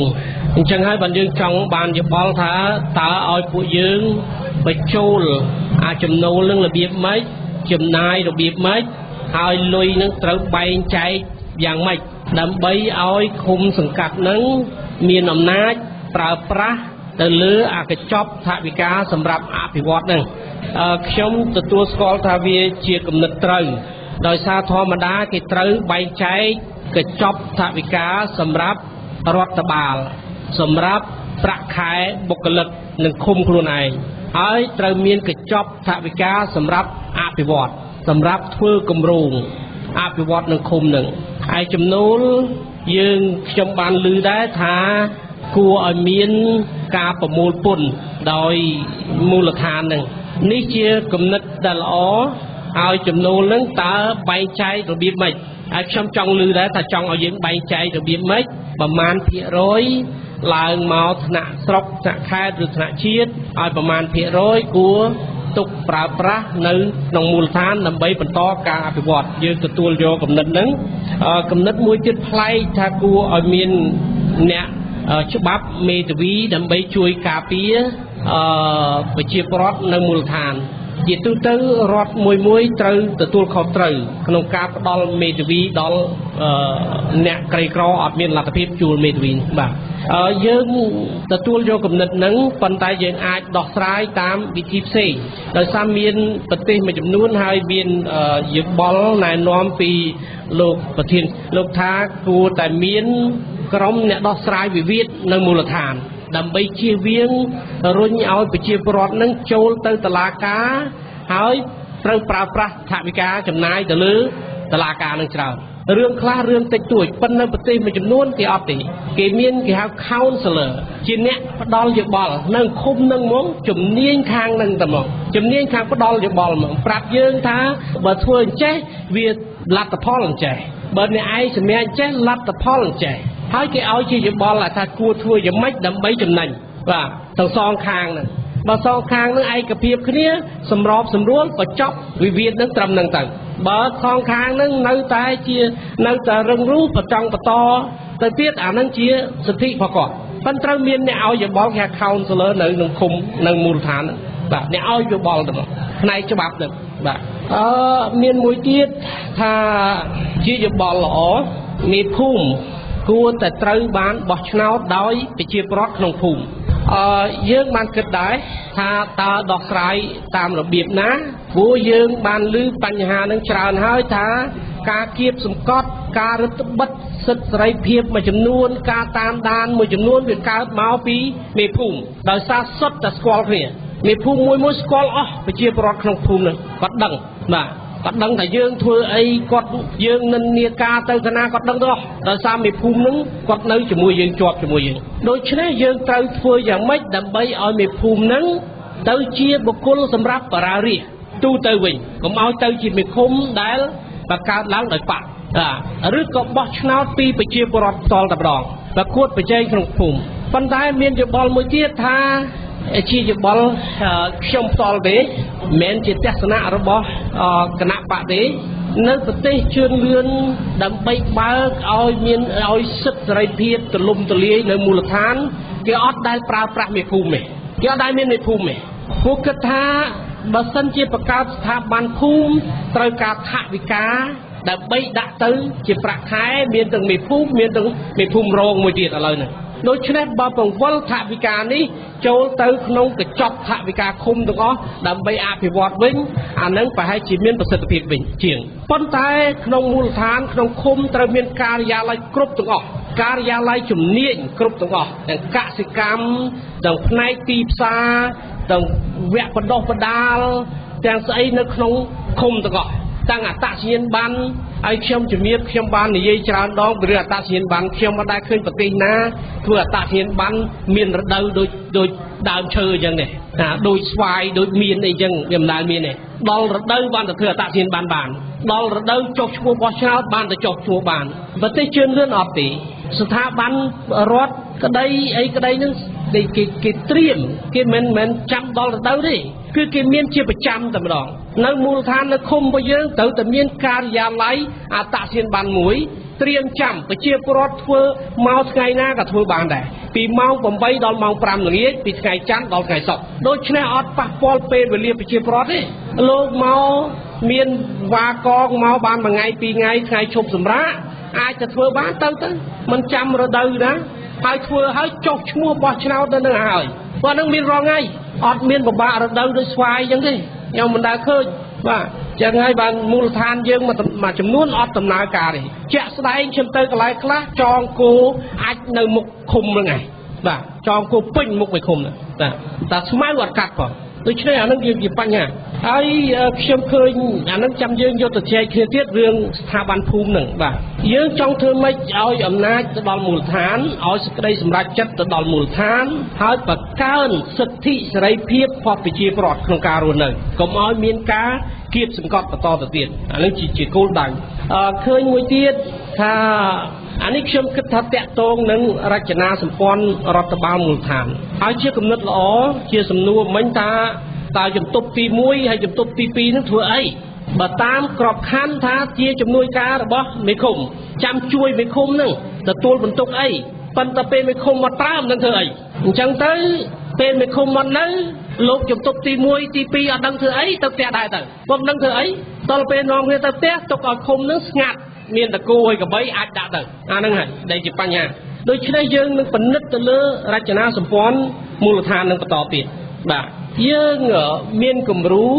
អញ្ចឹងហើយបានយើងចង់បានយោបល់ថាតើឲ្យពួកយើងបញ្ចូលអាចំណូលនឹងរបៀបម៉េចចំណាយរបៀបម៉េចហើយលុយនឹងត្រូវបែងចែកយ៉ាងម៉េចដើម្បីឲ្យឃុំសង្កាត់នឹងមានអំណាចប្រើប្រាស់ ទៅលើអកញ្ចប់ថវិកាសម្រាប់អភិវឌ្ឍនឹងខ្ញុំទទួលស្គាល់ថាវាជាគំនិតត្រូវដោយសារធម្មតាគេត្រូវបែងចែកកញ្ចប់ថវិកាសម្រាប់រដ្ឋបាល សម្រាប់ប្រាក់ខែបុគ្គលិកនិងឃុំខ្លួនឯងហើយត្រូវមានកញ្ចប់ថវិកាសម្រាប់អភិវឌ្ឍសម្រាប់ធ្វើគម្រោងអភិវឌ្ឍនឹងឃុំនឹងហើយចំណូលយើងខ្ញុំបានឮដែរថា គួរឲ្យមានការប្រមូលពន្ធដោយមូលដ្ឋាននឹងនេះជាគំនិតដែលល្អហើយចំណូលនឹងតើបែងចែករបៀបម៉េចហើយខ្ញុំចង់ឮដែរថាចង់ឲ្យយើងបែងចែករបៀបម៉េចប្រមាណភាគរយឡើងមកថ្នាក់ស្រុកថ្នាក់ខេត្តឬថ្នាក់ជាតិឲ្យប្រមាណភាគរយគួរទុកប្រើប្រាស់នៅក្នុងមូលដ្ឋានដើម្បីបន្តការអភិវឌ្ឍយើងទទួលយកគំនិតហ្នឹងគំនិតមួយទៀតប្លែកថាគួរឲ្យមានអ្នក ច្បាប់មេធាវីដើម្បីជួយការពារអឺប្រជាពលរដ្ឋនៅមូលដ្ឋាន ជាទូទៅរដ្ឋមួយមួយត្រូវទទួលខុសត្រូវក្នុងការផ្ដល់មេធាវីដល់អ្នកក្រីក្រអត់មានលទ្ធភាពជួលមេធាវីបាទយើងទទួលយកគំនិតហ្នឹងប៉ុន្តែយើងអាចដោះស្រាយតាមវិធីផ្សេងដោយសារមានប្រទេសមួយចំនួនហើយមានយោបល់ណែនាំពីលោកប្រធានលោកថាគួរតែមាន ក្រុមអ្នកដោះស្រាយវិវាទនៅមូលដ្ឋាន ដើម្បីជៀសវាងរុញឲ្យប្រជាពលរដ្ឋនឹងចូលទៅតុលាការហើយត្រូវប្រើប្រាស់ថវិកាចំណាយទៅលើតុលាការនឹងច្រើនរឿងខ្លះរឿងតិចតួចប៉ុន្តែនៅប្រទេសមួយចំនួនគេអត់ទេគេមានគេហៅ counselor ជាអ្នកផ្ដល់យោបល់នៅឃុំនឹងហ្មងជំនាញខាងនឹងតែហ្មងជំនាញខាងផ្ដល់យោបល់ហ្មងប្រាប់យើងថាបើធ្វើអញ្ចេះវាលទ្ធផលអញ្ចេះបើអ្នកឯងសម្រាប់អញ្ចេះលទ្ធផលអញ្ចេះ ហើយគេឲ្យជាយោបល់ថាគួរធ្វើយ៉ាងម៉េចដើម្បីចំណេញបាទទាំងសងខាងហ្នឹងបើសងខាងនឹងឯកភាពគ្នាសម្របសម្រួលក៏ចប់វិវាទនឹងត្រឹមនឹងទៅបើសងខាងនឹងនៅតែជានៅតែរឹងរូសប្រចង់បន្តទៅទៀតអានឹងជាសិទ្ធិរបស់គាត់ប៉ុន្តែត្រូវមានអ្នកឲ្យយោបល់គេ counselor នៅក្នុងឃុំនៅមូលដ្ឋានបាទអ្នកឲ្យយោបល់ទៅផ្នែកច្បាប់ទៅបាទអឺមានមួយទៀតថាជាយោបល់ល្អមេភូមិ គួរតែត្រូវបានបោះឆ្នោតដោយប្រជាពលរដ្ឋក្នុងភូមិអឺយើងបានគិតដែរថាតើដោះស្រាយតាមរបៀបណាព្រោះយើងបានឮបញ្ហានឹងច្រើនហើយថាការគៀបសង្កត់ការរឹតបន្តឹងសិទ្ធិសេរីភាពមួយចំនួន ការតាមដានមួយចំនួនវាកើតមកពីមេភូមិដោយសារសុទ្ធតែស្គាល់គ្នាមេភូមិមួយមួយស្គាល់អស់ប្រជាពលរដ្ឋក្នុងភូមិនឹងគាត់ដឹងបាទ គាត់ដឹងថាយើងធ្វើអីគាត់យើងនិន្នាការទៅកណាគាត់ដឹងទៅអស់ដោយសារមេភូមិនឹងគាត់នៅជាមួយយើងជាប់ជាមួយយើងដូច្នេះយើងត្រូវធ្វើយ៉ាងម៉េចដើម្បីឲ្យមេភូមិនឹងទៅជាបុគ្គលសម្រាប់បរារិះទូទៅវិញកុំឲ្យទៅជាមេឃុំដែលបង្កើតឡើងដោយបាក់ឬក៏បោះឆ្នោតពីប្រជាពលរដ្ឋផ្ទាល់តែម្ដងប្រកួតប្រជែងក្នុងភូមិប៉ុន្តែមានយោបល់មួយទៀតថា ជាយោបល់ខ្ញុំផ្ទាល់ទេមិនមែនជាទស្សនៈរបស់គណៈបកទេនៅប្រទេសជឿនលឿនដើម្បីបើកឲ្យមានឲ្យសិទ្ធិសេរីភាពទលំទលាយនៅមូលដ្ឋានគេអត់ដែលប្រើប្រាស់មេភូមិទេគេអត់ដែលមានមេភូមិទេពួកគិតថាបើសិនជាបង្កើតស្ថាប័នភូមិត្រូវការថវិកាដើម្បីដាក់ទៅជាប្រាក់ខែមានទាំងមេភូមិមានទាំងមេភូមិរងមួយទៀតឥឡូវហ្នឹង ដូច្នេះបើបង្វិលថវិកានេះចូលទៅក្នុងកញ្ចប់ថវិកាឃុំទាំងអស់ដើម្បីអភិវឌ្ឍវិញអានឹងប្រហែលជាមានប្រសិទ្ធភាពវិញជាងប៉ុន្តែក្នុងមូលដ្ឋានក្នុងឃុំត្រូវមានការិយាល័យគ្រប់ទាំងអស់ការិយាល័យជំនាញគ្រប់ទាំងអស់ទាំងកសិកម្មទាំងផ្នែកទីផ្សារទាំងវគ្គបណ្ដុះបណ្ដាលទាំងស្អីនៅក្នុងឃុំទាំងអស់តាំងអតសញ្ញាណប័ណ្ណ ហើយខ្ញុំជំរាបខ្ញុំបាននិយាយច្រើនដងពីរឿងអតសញ្ញាណប័ណ្ណខ្ញុំមិនដែលឃើញប្រទេសណាធ្វើអតសញ្ញាណប័ណ្ណមានរដូវដូចដូចដើមឈើអញ្ចឹងទេណាដូចស្វាយដូចមៀនអីចឹងវាមិនដែលមានទេដល់រដូវបានទៅធ្វើអតសញ្ញាណប័ណ្ណបានដល់រដូវចុះឈ្មោះបោះឆ្នោតបានទៅចុះឈ្មោះបានប្រទេសជឿនលឿនអត់ទេស្ថាប័នរដ្ឋ ក្តីអីក្តីនឹងគេគេត្រៀមគេមិនមែនចាំដល់រដូវទេគឺគេមានជាប្រចាំតែម្ដងនៅមូលដ្ឋាននៅឃុំរបស់យើងត្រូវតែមានការិយាល័យអត្តសញ្ញាណប័ណ្ណមួយត្រៀមចាំប្រជាពលរដ្ឋធ្វើមកថ្ងៃណាក៏ធ្វើបានដែរពីម៉ោង8ដល់ម៉ោង5ល្ងាចពីថ្ងៃច័ន្ទដល់ថ្ងៃសុក្រដូច្នេះអត់ប៉ះពាល់ពេលវេលាប្រជាពលរដ្ឋទេលោកមកមានវ៉ាកងមកបានមួយថ្ងៃពីរថ្ងៃថ្ងៃឈប់សម្រាកអាចទៅធ្វើបានទៅទៅមិនចាំរដូវណា ហើយធ្វើហើយចុះឈ្មោះបោះឆ្នោតទៅនឹងហើយព្រោះនឹងមានរងថ្ងៃអត់មានពិបាករដូវដូចស្វាយអញ្ចឹងទេខ្ញុំមិនដែលឃើញបាទចឹងហើយបានមូលដ្ឋានយើងមួយចំនួនអត់ដំណើរការទេជាក់ស្ដែងខ្ញុំទៅកន្លែងខ្លះចងគោអាចនៅមុខឃុំហ្នឹងឯងបាទចងគោពេញមុខមួយឃុំហ្នឹងបាទតែស្មៅអត់កាត់ផង ដូច្នេះអានឹងជាបញ្ហាហើយខ្ញុំឃើញអានឹងចាំយើងយកទៅចែកគ្នាទៀតរឿងស្ថាប័នភូមិហ្នឹងបាទយើងចង់ធ្វើម៉េចឲ្យអំណាចទៅដល់មូលដ្ឋានឲ្យសេចក្តីសម្រេចចិត្តទៅដល់មូលដ្ឋានហើយបង្កើនសិទ្ធិសេរីភាពរបស់ប្រជាពលរដ្ឋក្នុងការរស់នៅកុំឲ្យមានការគៀបសង្កត់បន្តទៅទៀតអានេះជាជាគោលដៅអឺឃើញមួយទៀតថា អានេះខ្ញុំគិតថាតកតងនឹងរចនាសម្ព័ន្ធរដ្ឋបាលមូលដ្ឋានហើយជាគំនិតល្អជាសំណួរមិញថាតើជំទប់ទី1ហើយជំទប់ទី2នឹងធ្វើអីបើតាមក្របខ័ណ្ឌថាជាជំនួយការរបស់មេឃុំចាំជួយមេឃុំនឹងទទួលបន្ទុកអីប៉ុន្តែពេលមេឃុំមកប្រើមិនដឹងធ្វើអីអញ្ចឹងទៅពេលមេឃុំមកនៅលោកជំទប់ទី1ទី2អត់ដឹងធ្វើអីទៅផ្ទះដែរទៅពុំដឹងធ្វើអីតលពេលនាំគ្នាទៅផ្ទះទុកឲ្យឃុំនឹងស្ងាត់ មានតគូហើយកបីអាចដាក់ទៅអាហ្នឹងហើយដែលជាបញ្ហាដូច្នេះយើងនឹងពិនិត្យទៅលើរចនាសម្ព័ន្ធមូលដ្ឋាននឹងបន្តទៀតបាទយើងមានគំរូ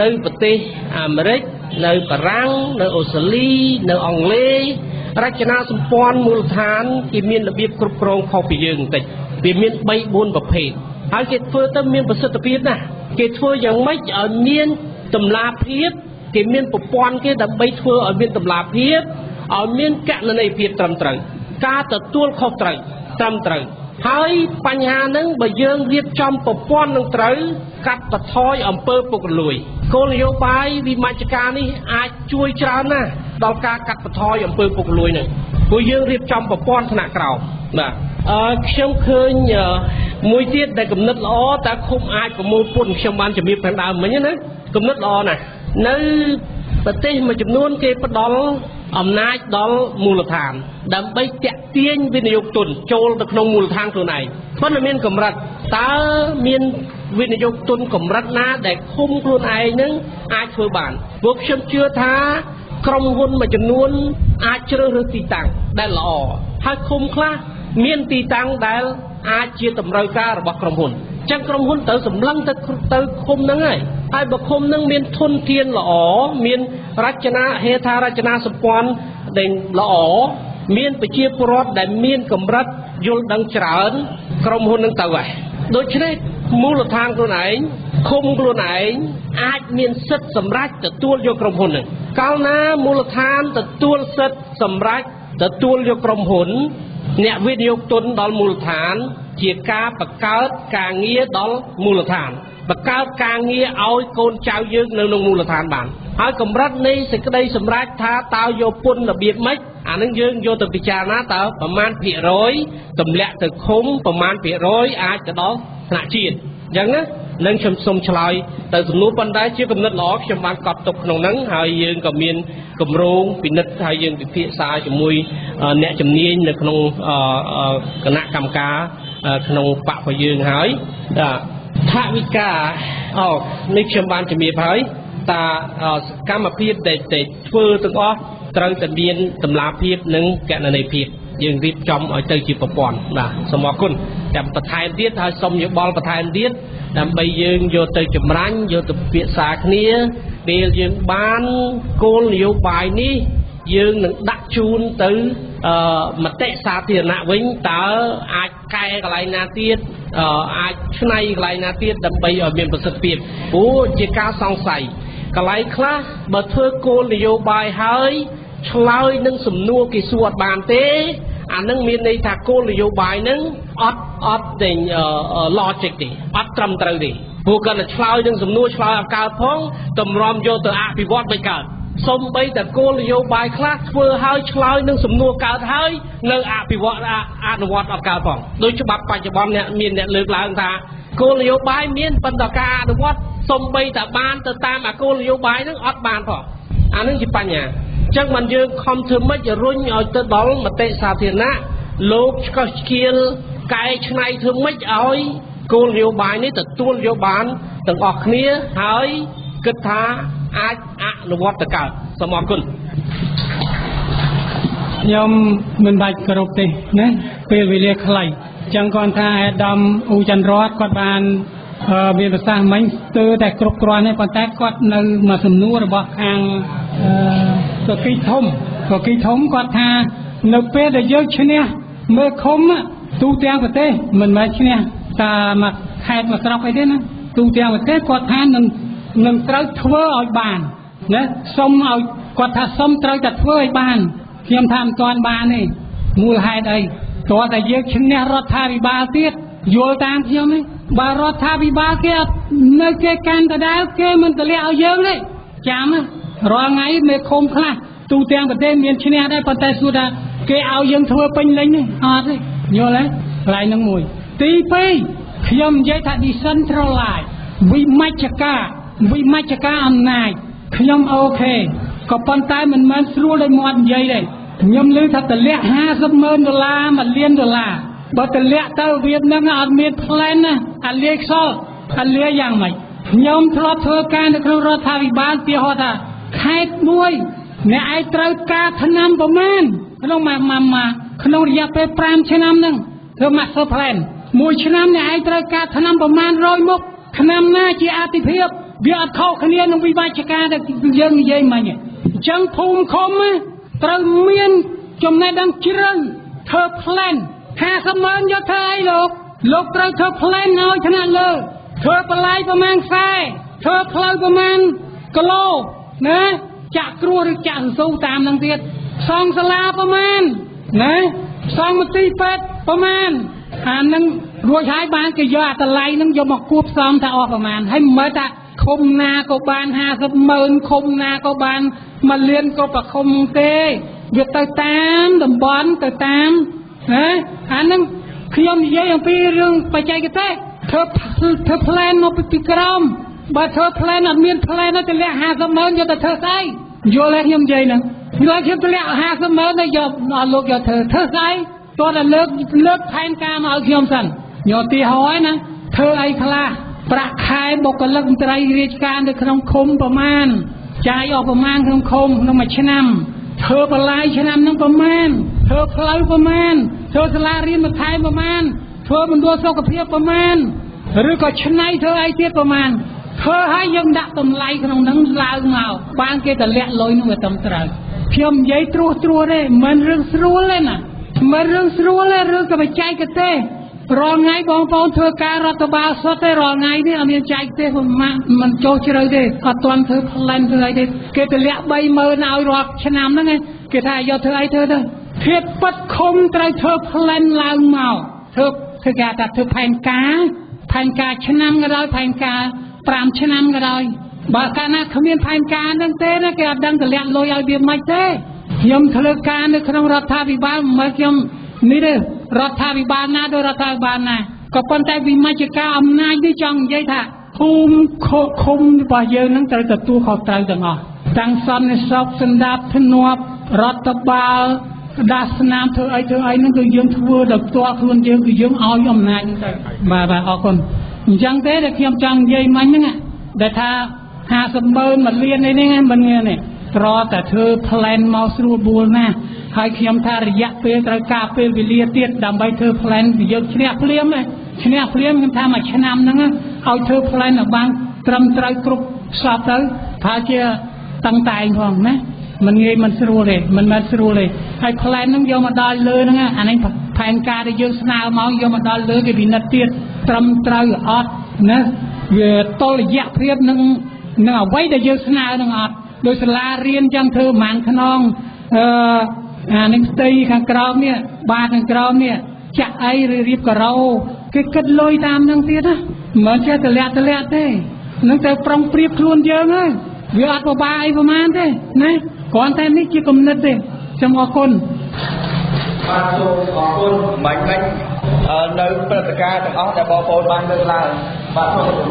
នៅប្រទេសអាមេរិកនៅបារាំងនៅអូស្ត្រាលីនៅអង់គ្លេសរចនាសម្ព័ន្ធមូលដ្ឋានគេមានរបៀបគ្រប់គ្រងខុសពីយើងបន្តិចវាមាន3 4ប្រភេទហើយគេធ្វើទៅមានប្រសិទ្ធភាពណាស់គេធ្វើយ៉ាងម៉េចឲ្យមានតម្លាភាព គេមានប្រព័ន្ធគេដើម្បីធ្វើឲ្យមានតម្លាភាពឲ្យមានកណន័យភាពត្រឹមត្រូវការទទួលខុសត្រូវត្រឹមត្រូវហើយបញ្ហាហ្នឹងបើយើងរៀបចំប្រព័ន្ធនឹងត្រូវកាត់បន្ថយអំពើពុករលួយគោលនយោបាយវិមជ្ឈការនេះអាចជួយច្រើនណាស់ដល់ការកាត់បន្ថយអំពើពុករលួយហ្នឹងព្រោះយើងរៀបចំប្រព័ន្ធថ្នាក់ក្រោមបាទអឺខ្ញុំឃើញមួយទៀតដែលគំនិតល្អតើឃុំអាចប្រមូលពន្ធខ្ញុំបានជំរាបខាងដើមមិញណាគំនិតល្អណាស់ នៅប្រទេសមួយចំនួនគេផ្ដល់អំណាចដល់មូលដ្ឋាន ដើម្បីតាក់ទាញវិនិយោគទុនចូលទៅក្នុងមូលដ្ឋានខ្លួនឯងប៉ុន្តែមានកម្រិតតើមានវិនិយោគទុនកម្រិតណាដែលឃុំខ្លួនឯងនឹងអាចធ្វើបានព្រោះខ្ញុំជឿថាក្រុមហ៊ុនមួយចំនួន អាចជ្រើសរើសទីតាំងដែលល្អហើយឃុំខ្លះមានទីតាំងដែលអាចជាតម្រូវការរបស់ក្រុមហ៊ុនចឹងក្រុមហ៊ុនត្រូវសម្លឹងទៅទៅឃុំហ្នឹងហើយ ហើយបើឃុំហ្នឹងមានធនធានល្អមានរចនាហេដ្ឋារចនាសម្ព័ន្ធដែលល្អមានប្រជាពលរដ្ឋដែលមានកម្រិតយល់ដឹងច្រើន ក្រុមហ៊ុននឹងទៅហើយដូច្នេះមូលដ្ឋានខ្លួនឯងឃុំខ្លួនឯងអាចមានសិទ្ធិសម្រេចទទួលយកក្រុមហ៊ុននឹងកាលណាមូលដ្ឋានទទួលសិទ្ធិសម្រេចទទួលយកក្រុមហ៊ុន អ្នកវិនិយោគទុនដល់មូលដ្ឋាន ជាការបង្កើតការងារដល់មូលដ្ឋាន បង្កើតការងារឲ្យកូនចៅយើងនៅក្នុងមូលដ្ឋានបានហើយកម្រិតនៃសេចក្តីសម្រេចថាតើយកពុនរបៀបម៉េចអានឹងយើងយកទៅពិចារណាតើប្រមាណភាគរយទម្លាក់ទៅឃុំប្រមាណភាគរយអាចទៅដល់ថ្នាក់ជាតិអញ្ចឹងណានឹងខ្ញុំសូមឆ្លើយទៅសំណួរប៉ុន្តែជាគំនិតល្អខ្ញុំបានកត់ទុកក្នុងហ្នឹងហើយយើងក៏មានគម្រោងពិនិត្យហើយយើងពិភាក្សាជាមួយអ្នកជំនាញនៅក្នុងគណៈកម្មការក្នុងបករបស់យើងហើយ ថាវិការអូនេះខ្ញុំបានជំរាបហើយតាកម្មភាពដែលធ្វើទាំងអស់ត្រូវតែមានតម្លាភាពនិងកណន័យភាពយើងរៀបចំឲ្យទៅជាប្រព័ន្ធបាទសូមអរគុណចាំបន្ថែមទៀតហើយសូមយោបល់បន្ថែមទៀតដើម្បីយើងយកទៅចម្រាញ់យកទៅពិភាក្សាគ្នាពេលយើងបានគោលនយោបាយនេះ យើងនឹងដាក់ជូនទៅអឺមតិសាធារណៈវិញតើអាចកែកន្លែងណាទៀតអាចឆ្នៃកន្លែងណាទៀតដើម្បីឲ្យមានប្រសិទ្ធភាពព្រោះជាការសង្ស័យកន្លែងខ្លះបើធ្វើគោលនយោបាយហើយឆ្លើយនឹងសំណួរគេសួរអត់បានទេអានឹងមានន័យថាគោលនយោបាយនឹងអត់អត់តែ logic ទេអត់ត្រឹមត្រូវទេព្រោះគាត់តែឆ្លើយនឹងសំណួរឆ្លើយអត់កើតផងតម្រាំយកទៅអភិវឌ្ឍមិនកើត សំបីតែគោលនយោបាយខ្លះធ្វើឲ្យឆ្លើយនឹងសំណួរកើតហើយនៅអភិវឌ្ឍអនុវត្តអត់កើតផងដោយច្បាប់បច្ចុប្បន្នអ្នកមានអ្នកលើកឡើងថាគោលនយោបាយមានបន្តការអនុវត្តសំបីតែបានទៅតាមអាគោលនយោបាយនឹងអត់បានផងអានឹងជាបញ្ហាចឹងមិនយើងខំធ្វើម៉េចរុញឲ្យទៅដល់មតិសាធារណៈលោកឆ្កឹះឆ្កៀលកែច្នៃធ្វើម៉េចឲ្យគោលនយោបាយនេះទទួលយកបានទាំងអស់គ្នាហើយគិតថា អាចអនុវត្តទៅកើតសូមអរគុណខ្ញុំមិនបាច់គោរពទេណាពេលវេលាខ្លីអញ្ចឹងគាត់ថាអាដាមអ៊ូច័ន្ទរតគាត់បានអឺមានប្រសាសន៍មិញស្ទើរតែគ្រប់គ្រាន់ទេប៉ុន្តែគាត់នៅមួយសំណួររបស់ខាងអឺកគីធំកគីធំគាត់ថា នៅពេលដែលយើងឈ្នះមើលឃុំទូទាំងប្រទេសមិនមែនឈ្នះតាមកខេត្តមកស្រុកអីទេណាទូទាំងប្រទេសគាត់ថានឹង នឹងត្រូវធ្វើឲ្យបានណាសុំឲ្យគាត់ថាសុំត្រូវតែធ្វើឲ្យបានខ្ញុំថាមិនទាន់បានទេមូលហេតុអីតើតែយើងឈ្នះរដ្ឋាភិបាលទៀតយល់តាមខ្ញុំទេបើរដ្ឋាភិបាលគេអត់នៅគេកាន់ដដែលគេមិនទម្លាក់ឲ្យយើងទេចាំណារាល់ថ្ងៃមេឃុំខ្លះទូទាំងប្រទេសមានឈ្នះដែរប៉ុន្តែសួរថាគេឲ្យយើងធ្វើពេញលេញទេអត់ទេយល់ទេកន្លែងហ្នឹងមួយទី2ខ្ញុំនិយាយថា decentralize វិមជ្ឈការ វិមជ្ឈការអំណាចខ្ញុំអូខេក៏ប៉ុន្តែមិនមែនស្រួលដោយមាត់និយាយទេខ្ញុំឮថាតម្លាក់50ម៉ឺនដុល្លារ1លានដុល្លារបើតម្លាក់ទៅវានឹងអត់មាន plan ណាអាលាយខ្សលអាលាយយ៉ាងម៉េចខ្ញុំធ្លាប់ធ្វើការនៅក្នុងរដ្ឋាភិបាលពីហោះថាខេត្តមួយអ្នកឯងត្រូវការឆ្នាំប្រមាណក្នុងមួយមួយក្នុងរយៈពេល5ឆ្នាំហ្នឹងធ្វើ master plan មួយឆ្នាំអ្នកឯងត្រូវការឆ្នាំប្រមាណ100មុខឆ្នាំណាជាអតិភិប វាអត់ខុសគ្នានឹងវិវាចការដែលយើងនិយាយមិញទេអញ្ចឹងភូមិឃុំត្រូវមានចំណេះដឹងជ្រៅធ្វើ plan 50ម៉ឺនយកធ្វើអីលោកលោកត្រូវធ្វើ plan ឲ្យថ្នាក់លើធ្វើបន្លាយប្រមាណខ្សែធ្វើផ្លូវប្រមាណគីឡូណាចាក់គ្រោះឬចាក់សន្សូវតាមនឹងទៀតសង់សាលាប្រមាណណាសង់មន្ទីរពេទ្យប្រមាណអានឹងរួចហើយបានគេយកអាតម្លៃនឹងយកមកគួបផ្សំថាអស់ប្រមាណហើយមិនមើលថា ឃុំណាក៏បាន50ម៉ឺនឃុំណាក៏បាន1លានក៏ប្រឃុំទេវាទៅតាមតំបន់ទៅតាមណាអានឹងខ្ញុំនិយាយអំពីរឿងបច្ចេកទេសធ្វើធ្វើ plan មកពីក្រមបើធ្វើ plan អត់មាន plan ទៅលាក់50ម៉ឺនយកទៅធ្វើស្អីយល់ទេខ្ញុំនិយាយហ្នឹងយកខ្ញុំទៅលាក់50ម៉ឺនទៅយកអត់លោកយកធ្វើធ្វើស្អីតោះតែលើកលើកផែនការមកឲ្យខ្ញុំសិនយកទីហោហើយណាធ្វើអីខ្លះ ប្រាក់ខែបុគ្គលិកមន្ត្រីរាជការនៅក្នុងឃុំប្រមាណចាយអស់ប្រមាណក្នុងឃុំក្នុងមួយឆ្នាំធ្វើបន្លាយឆ្នាំហ្នឹងប្រមាណធ្វើផ្លូវប្រមាណធ្វើសាលារៀនបន្ថែមប្រមាណធ្វើមណ្ឌលសុខភាពប្រមាណឬក៏ឆ្នៃធ្វើអីទៀតប្រមាណធ្វើឲ្យយើងដាក់តម្លៃក្នុងហ្នឹងឡើងមកបានគេតម្លាក់លុយនោះវាត្រឹមត្រូវខ្ញុំនិយាយត្រួសត្រួសទេមិនរឿងស្រួលទេណាមិនរឿងស្រួលទេរឿងក៏បច្ចេកទេស រាល់ថ្ងៃបងប្អូនធ្វើការរដ្ឋបាលសុទ្ធទេរាល់ថ្ងៃនេះអត់មានចែកទេមិនមិនចុះជ្រៅទេអត់ទាន់ធ្វើ plan ធ្វើអីទេគេទម្លាក់30000ឲ្យរាល់ឆ្នាំហ្នឹងគេថាយកធ្វើអីធ្វើទៅធៀបប៉ັດឃុំត្រូវធ្វើ plan ឡើងមកធ្វើធ្វើគេថាធ្វើផែនការផែនការឆ្នាំក៏ដោយផែនការ5ឆ្នាំក៏ដោយបើកាលណាគ្មានផែនការហ្នឹងទេណាគេអត់ដឹងទម្លាក់លុយឲ្យវាមិនទេខ្ញុំធ្វើការនៅក្នុងរដ្ឋាភិបាលមិនខ្ញុំនេះទេ រដ្ឋាភិបាលណាដោយរដ្ឋាភិបាលណាក៏ប៉ុន្តែវិមជ្ឈការអំណាចនេះចង់និយាយថាភូមិឃុំរបស់យើងនឹងត្រូវទទួលខុសត្រូវទាំងអស់ទាំងសន្តិសុខសម្ដាប់ធ្នាប់រដ្ឋបាលដាស់ស្នាមធ្វើអីធ្វើអីហ្នឹងគឺយើងធ្វើដល់ផ្ទាល់ខ្លួនយើងគឺយើងឲ្យអំណាចហ្នឹងទៅបាទបាទអរគុណអញ្ចឹងទេដែលខ្ញុំចង់និយាយមិញហ្នឹងដែលថា50ម៉ឺន1លាននេះហ្នឹងមិនមានទេត្រតែធ្វើ plan មកស្រួលបួលណាស់ហើយខ្ញុំថារយៈពេលត្រូវការពេលវេលាទៀតដើម្បីធ្វើ plan ពីយើងឈ្នះភ្លាមឈ្នះភ្លាមខ្ញុំថាមួយឆ្នាំហ្នឹងឲ្យធ្វើ plan ឲ្យបានត្រឹមត្រូវគ្រប់សពទៅថាជាតឹងតែងផងណាមិនងាយមិនស្រួលទេមិនមែនស្រួលទេហើយ plan ហ្នឹងយកមកដល់លើហ្នឹងអានេះផែនការដែលយើងស្នើមកយកមកដល់លើគេពិនិត្យទៀតត្រឹមត្រូវអត់ណាវាតលរយៈភាពនឹងនឹងអ្វីដែលយើងស្នើនឹងអត់ដោយសាលារៀនចឹងធ្វើប្រហែលខ្នងអឺ អានឹងផ្ទៃខាងក្រោមនេះបាតខាងក្រោមនេះចាក់អីឬរៀបការ៉ូគេគិតលុយតាមនឹងទៀតណាមិនចេះតលាក់តលាក់ទេនឹងទៅប្រុងប្រៀបខ្លួនយើងហើយវាអត់បបាអីប្រហែលទេណាគ្រាន់តែនេះជាគំនិតទេសូមអរគុណបាទសូមអរគុណមិនមិន នៅព្រឹត្តិការណ៍ទាំងអស់ដែលបងប្អូនបានលើកឡើងបាទសូមអរគុណ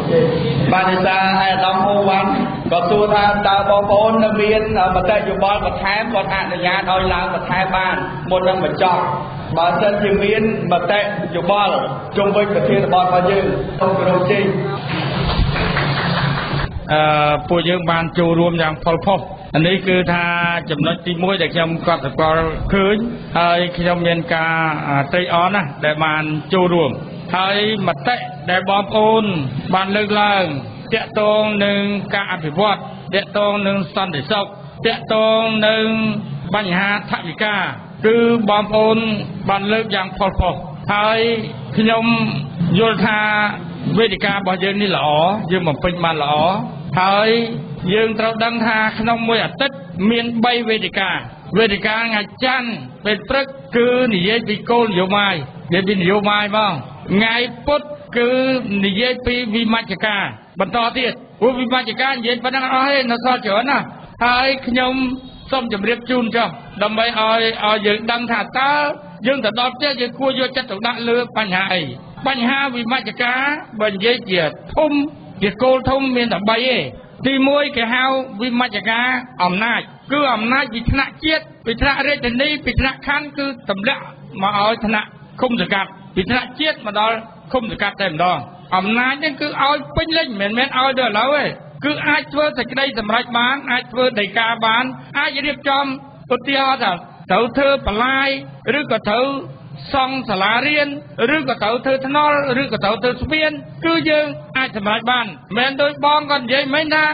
បាទនិសាអាដាមហូវ៉ាន់ក៏សួរថាតើបងប្អូននៅមានមតិយោបល់បន្ថែមគាត់អនុញ្ញាតឲ្យឡើងបន្ថែមបានមុននឹងបញ្ចប់បើសិនជាមានមតិយោបល់ជុំវិញប្រធានបទរបស់យើងសូមគោរពជ័យអឺ ពួកយើងបានចូលរួមយ៉ាងផលផុសអានេះគឺថាចំណុចទី1ដែលខ្ញុំកត់សម្គាល់ឃើញហើយខ្ញុំមានការត្រេកអរណាស់ដែលបានចូលរួមហើយមតិដែលបងប្អូនបានលើកឡើងតាក់ទងនឹងការអភិវឌ្ឍតាក់ទងនឹងសន្តិសុខតាក់ទងនឹងបញ្ហាថវិកាគឺបងប្អូនបានលើកយ៉ាងផលផុសហើយខ្ញុំយល់ថាវេទិការបស់យើងនេះល្អយើងបំពេញបានល្អ ហើយយើងត្រូវដឹងថាក្នុងមួយអាទិត្យមាន3វេទិកាវេទិកាថ្ងៃច័ន្ទពេលព្រឹកគឺនិយាយពីគោលនយោបាយនិយាយពីនយោបាយបងថ្ងៃពុធគឺនិយាយពីវិមជ្ឈការបន្តទៀតព្រោះវិមជ្ឈការនិយាយប៉ុណ្ណឹងអស់ទេនៅសល់ច្រើនណាស់ហើយខ្ញុំសូមជម្រាបជូនចុះដើម្បីឲ្យឲ្យយើងដឹងថាតើយើងទៅដល់ផ្ទះយើងគួរយកចិត្តទុកដាក់លើបញ្ហាអីបញ្ហាវិមជ្ឈការបើនិយាយជាធំ ជាគោលធំមានតែ3ទេទី1គេហៅវិមជ្ឈការអំណាច គឺអំណាចពីថ្នាក់ជាតិពីថ្នាក់រាជធានីពីថ្នាក់ខណ្ឌគឺទម្លាក់មកឲ្យថ្នាក់ឃុំសង្កាត់ពីថ្នាក់ជាតិមកដល់ឃុំសង្កាត់តែម្ដងអំណាចនេះគឺឲ្យពេញលេញមិនមែនឲ្យដល់ឥឡូវទេគឺអាចធ្វើសេចក្តីសម្រេចបានអាចធ្វើដីកាបាន អាចរៀបចំឧទាហរណ៍ថាត្រូវធ្វើបន្លាយឬក៏ត្រូវសង់សាលារៀនឬក៏ត្រូវធ្វើថ្នល់ឬក៏ត្រូវធ្វើស្ពានគឺយើង អាចសម្រេចបានមិនដូចបងគាត់និយាយមិញថា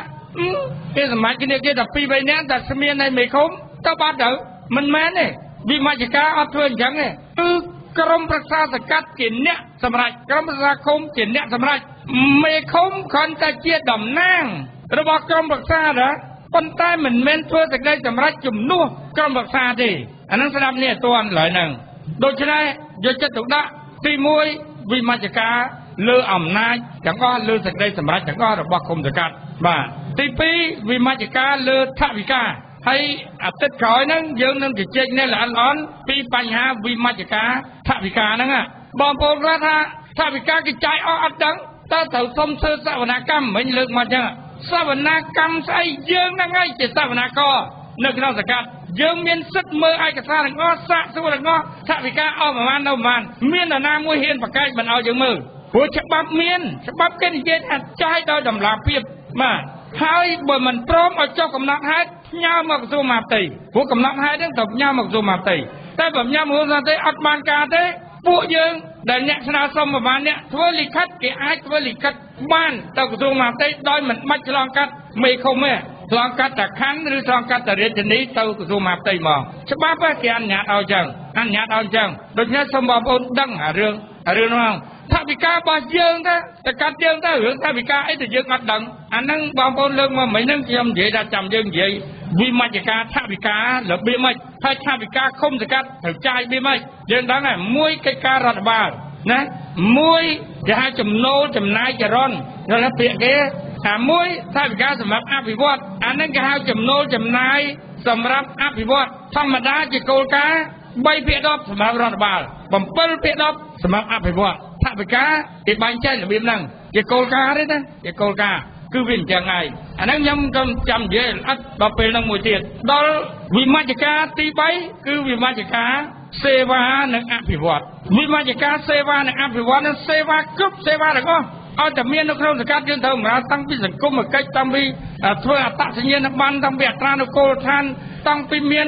គេសម្រេចគ្នាគេតែពីរបីនាក់តែស្មាននៅមេឃុំទៅបាត់ទៅមិនមែនទេវិមជ្ឈការអត់ធ្វើអញ្ចឹងទេគឺក្រមប្រឹក្សាសង្កាត់ជាអ្នកសម្រេចក្រមប្រឹក្សាឃុំជាអ្នកសម្រេចមេឃុំគ្រាន់តែជាតំណាង របស់ក្រមប្រឹក្សាណាប៉ុន្តែមិនមែនធ្វើសេចក្តីសម្រេចជំនួសក្រមប្រឹក្សាទេអានឹងស្ដាប់នេះអត់ទាន់ឡើយហ្នឹងដូច្នេះយកចិត្តទុកដាក់ទី1វិមជ្ឈការ លើអំណាចទាំងអស់លើសេចក្តីសម្រេចទាំងអស់របស់គុំសង្កាត់បាទទី2វិមជ្ឈការលើថវិកាហើយអាទិត្យក្រោយហ្នឹងយើងនឹងជជែកនេះល្អល្អន់ពីបញ្ហាវិមជ្ឈការថវិកាហ្នឹងបងប្អូនគាត់ថាថវិកាគេចាយអស់អត់ដឹងតើត្រូវសុំធ្វើសវនកម្មមិញលើកមកចឹងសវនកម្មស្អីយើងហ្នឹងឯងជាសវនករនៅក្នុងសង្កាត់យើងមានសិទ្ធិមើលឯកសារទាំងអស់សាកសួរទាំងអស់ថវិកាអស់ប្រមាណនៅប្រមាណមាននរណាមួយហ៊ានប្រកែកមិនឲ្យយើងមើល ព្រោះច្បាប់មាន ច្បាប់គេនិយាយថាចាយដោយតម្លាភាពបាទហើយបើមិនព្រមឲ្យចុះកំណត់ហេតុផ្ញើមកក្រសួងមហាផ្ទៃព្រោះកំណត់ហេតុហ្នឹងត្រូវផ្ញើមកក្រសួងមហាផ្ទៃតែបើផ្ញើមកក្រសួងមហាផ្ទៃអត់បានការទេពួកយើងដែលអ្នកស្នើសុំប្រហែលអ្នកធ្វើលិខិតគេអាចធ្វើលិខិតបានទៅក្រសួងមហាផ្ទៃដោយមិនបាច់ឆ្លងកាត់មេឃុំទេឆ្លងកាត់តាខណ្ឌឬឆ្លងកាត់តារាជធានីទៅក្រសួងមហាផ្ទៃមកច្បាប់គេអនុញ្ញាតឲ្យចឹងអនុញ្ញាតឲ្យចឹងដូច្នេះសូមបងប្អូនដឹងអារឿងរឿងហ្នឹង ថាវិការរបស់យើងទៅតែកាត់យើងទៅរឿងថាវិការអីទៅយើងអត់ដឹងអាហ្នឹងបងប្អូនលើកមកមិញហ្នឹងខ្ញុំនិយាយថាចាំយើងនិយាយវិមជ្ឈការថាវិការរបៀបម៉េចហើយថាវិការឃុំសង្កាត់ត្រូវចាយរបៀបម៉េចយើងដឹងហើយមួយកិច្ចការរដ្ឋបាលណាមួយគេហៅចំណូលចំណាយចរន្តដល់ពាក្យគេថាមួយថាវិការសម្រាប់អភិវឌ្ឍអានឹងគេហៅចំណូលចំណាយសម្រាប់អភិវឌ្ឍធម្មតាជាគោលការណ៍3ភាគ10សម្រាប់រដ្ឋបាល7ភាគ10សម្រាប់អភិវឌ្ឍ ថវិកាគេបែងចែករបៀបហ្នឹងជាគោលការណ៍ទេណាជាគោលការណ៍គឺវាអញ្ចឹងហើយអាហ្នឹងខ្ញុំក៏ចាំនិយាយអត់ដល់ពេលហ្នឹងមួយទៀតដល់វិមជ្ឈការទី3គឺវិមជ្ឈការសេវានិងអភិវឌ្ឍវិមជ្ឈការសេវានិងអភិវឌ្ឍនឹងសេវាគ្រប់សេវាទាំងអស់ឲ្យតែមាននៅក្នុងសង្កាត់យើងត្រូវបម្រើតាំងពីសង្គមកិច្ចតាំងពីធ្វើអត្តសញ្ញាណប័ណ្ណតាំងពីអត្រានុកូលដ្ឋានតាំងពីមាន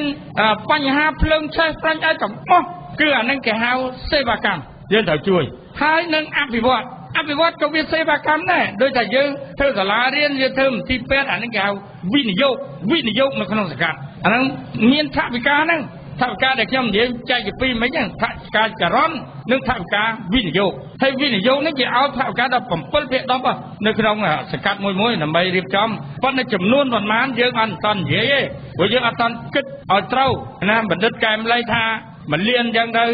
បញ្ហាភ្លើងឆេះប្រាញ់ឲ្យទាំងអស់គឺអានឹងគេហៅសេវាកម្មយើងត្រូវជួយ ហើយនឹងអភិវឌ្ឍអភិវឌ្ឍក៏វាសេវាកម្មដែរដូចតែយើងធ្វើសាលារៀនយើងធ្វើមន្ទីរពេទ្យអានឹងគេហៅវិនិយោគវិនិយោគនៅក្នុងសង្កាត់អានឹងមានថវិកាហ្នឹងថវិកាដែលខ្ញុំនិយាយចែកជាពីរមិញហ្នឹងថវិកាចរន្តនិងថវិកាវិនិយោគហើយវិនិយោគនេះគេឲ្យថវិកាដល់7ភាគ10នៅក្នុងសង្កាត់មួយមួយដើម្បីរៀបចំប៉ុន្តែចំនួនប៉ុន្មានយើងអត់តន់និយាយទេព្រោះយើងអត់តន់គិតឲ្យត្រូវណាបណ្ឌិតកែមលៃថា មួយលានអញ្ចឹងទៅ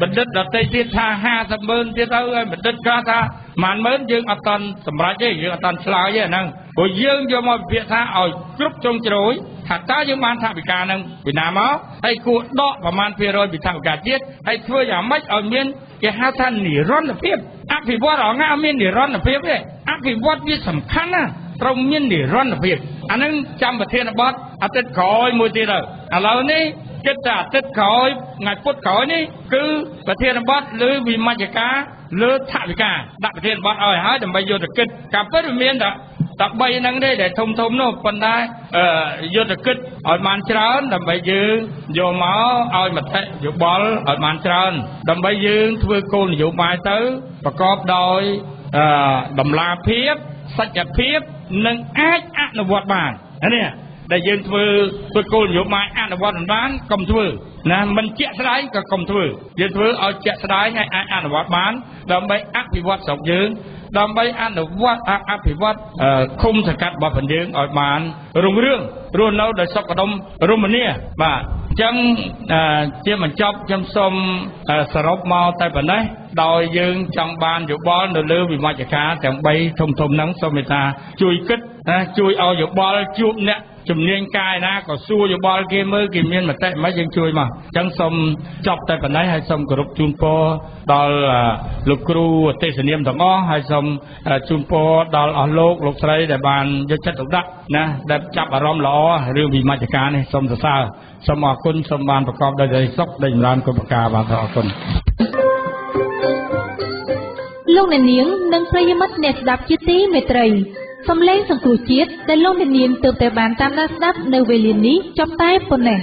បណ្ឌិតដតីទៀតថា50ម៉ឺនទៀតទៅហើយបណ្ឌិតខ្លះថា10000ម៉ឺនយើងអត់តន់សម្រេចទេយើងអត់តន់ឆ្លើយទេហ្នឹងព្រោះយើងយកមកវិភាគថាឲ្យគ្រប់ជ្រុងជ្រោយថាតើយើងបានថវិកាហ្នឹងពីណាមកហើយគួរដកប្រមាណភាគរយពីថវិកាជាតិហើយធ្វើយ៉ាងម៉េចឲ្យមានគេហៅថានិរន្តរភាពអភិវឌ្ឍអងាមាននិរន្តរភាពទេអភិវឌ្ឍវាសំខាន់ណាត្រូវមាននិរន្តរភាពអានឹងចាំប្រធានបទអាទិត្យក្រោយមួយទៀតទៅឥឡូវនេះ គិតថាអាទិត្យក្រោយថ្ងៃពុធក្រោយនេះគឺប្រធានបទលើវិមជ្ឈការលើថវិកាដាក់ប្រធានបទឲ្យហើយដើម្បីយកទៅគិតការពិតវាមានតែតែ3ហ្នឹងទេដែលធំធំនោះប៉ុន្តែអឺយុទ្ធកិច្ចឲ្យបានច្រើនដើម្បីយើងយកមកឲ្យមតិយោបល់ឲ្យបានច្រើន ដើម្បីយើងធ្វើគោលនយោបាយទៅប្រកបដោយអឺតម្លាភាពសច្ចភាពនិងអាចអនុវត្តបាននេះ ដែលយើងធ្វើធ្វើគោលនយោបាយអនុវត្តមិនបានកុំធ្វើណាមិនជាក់ស្ដែងក៏កុំធ្វើយើងធ្វើឲ្យជាក់ស្ដែងហើយអាចអនុវត្តបាន ដើម្បីអភិវឌ្ឍស្រុកយើងដើម្បីអនុវត្តអភិវឌ្ឍឃុំសង្កាត់របស់យើងឲ្យបានរុងរឿងរស់នៅដោយសុខដុមរមនាបាទអញ្ចឹងជាបញ្ចប់ខ្ញុំសូមសរុបមកតែប៉ុណ្ណេះ ដោយយើងចង់បានយោបល់នៅលើវិមជ្ឈការទាំង3ធំធំហ្នឹងសូមមេត្តាជួយគិតណាជួយឲ្យយោបល់ជួបអ្នកជំនាញកាយណាក៏សួរយោបល់គេមើលគេមានមតិមិនយើងជួយមកអញ្ចឹងសូមចប់តែប៉ុណ្ណេះហើយសូមគោរពជូនពរដល់លោកគ្រូទេសនាមទាំងអស់ហើយសូមជូនពរដល់អស់លោកលោកស្រីដែលបានយកចិត្តទុកដាក់ណាដែលចាប់អារម្មណ៍ល្អរឿងវិមជ្ឈការនេះសូមសរសើរសូមអរគុណសូមបានប្រកបដោយសេចក្តីសុខដោយចម្រើនគុណប្រការបាទអរគុណ លោកអ្នកនាងនិងប្រិយមិត្តអ្នកស្ដាប់ជាទីមេត្រីសំឡេងសង្គ្រោះជាតិដែលលោកអ្នកនាងទើបតែបានតាមដានស្ដាប់នៅវេលានេះចប់តែប៉ុណ្ណេះ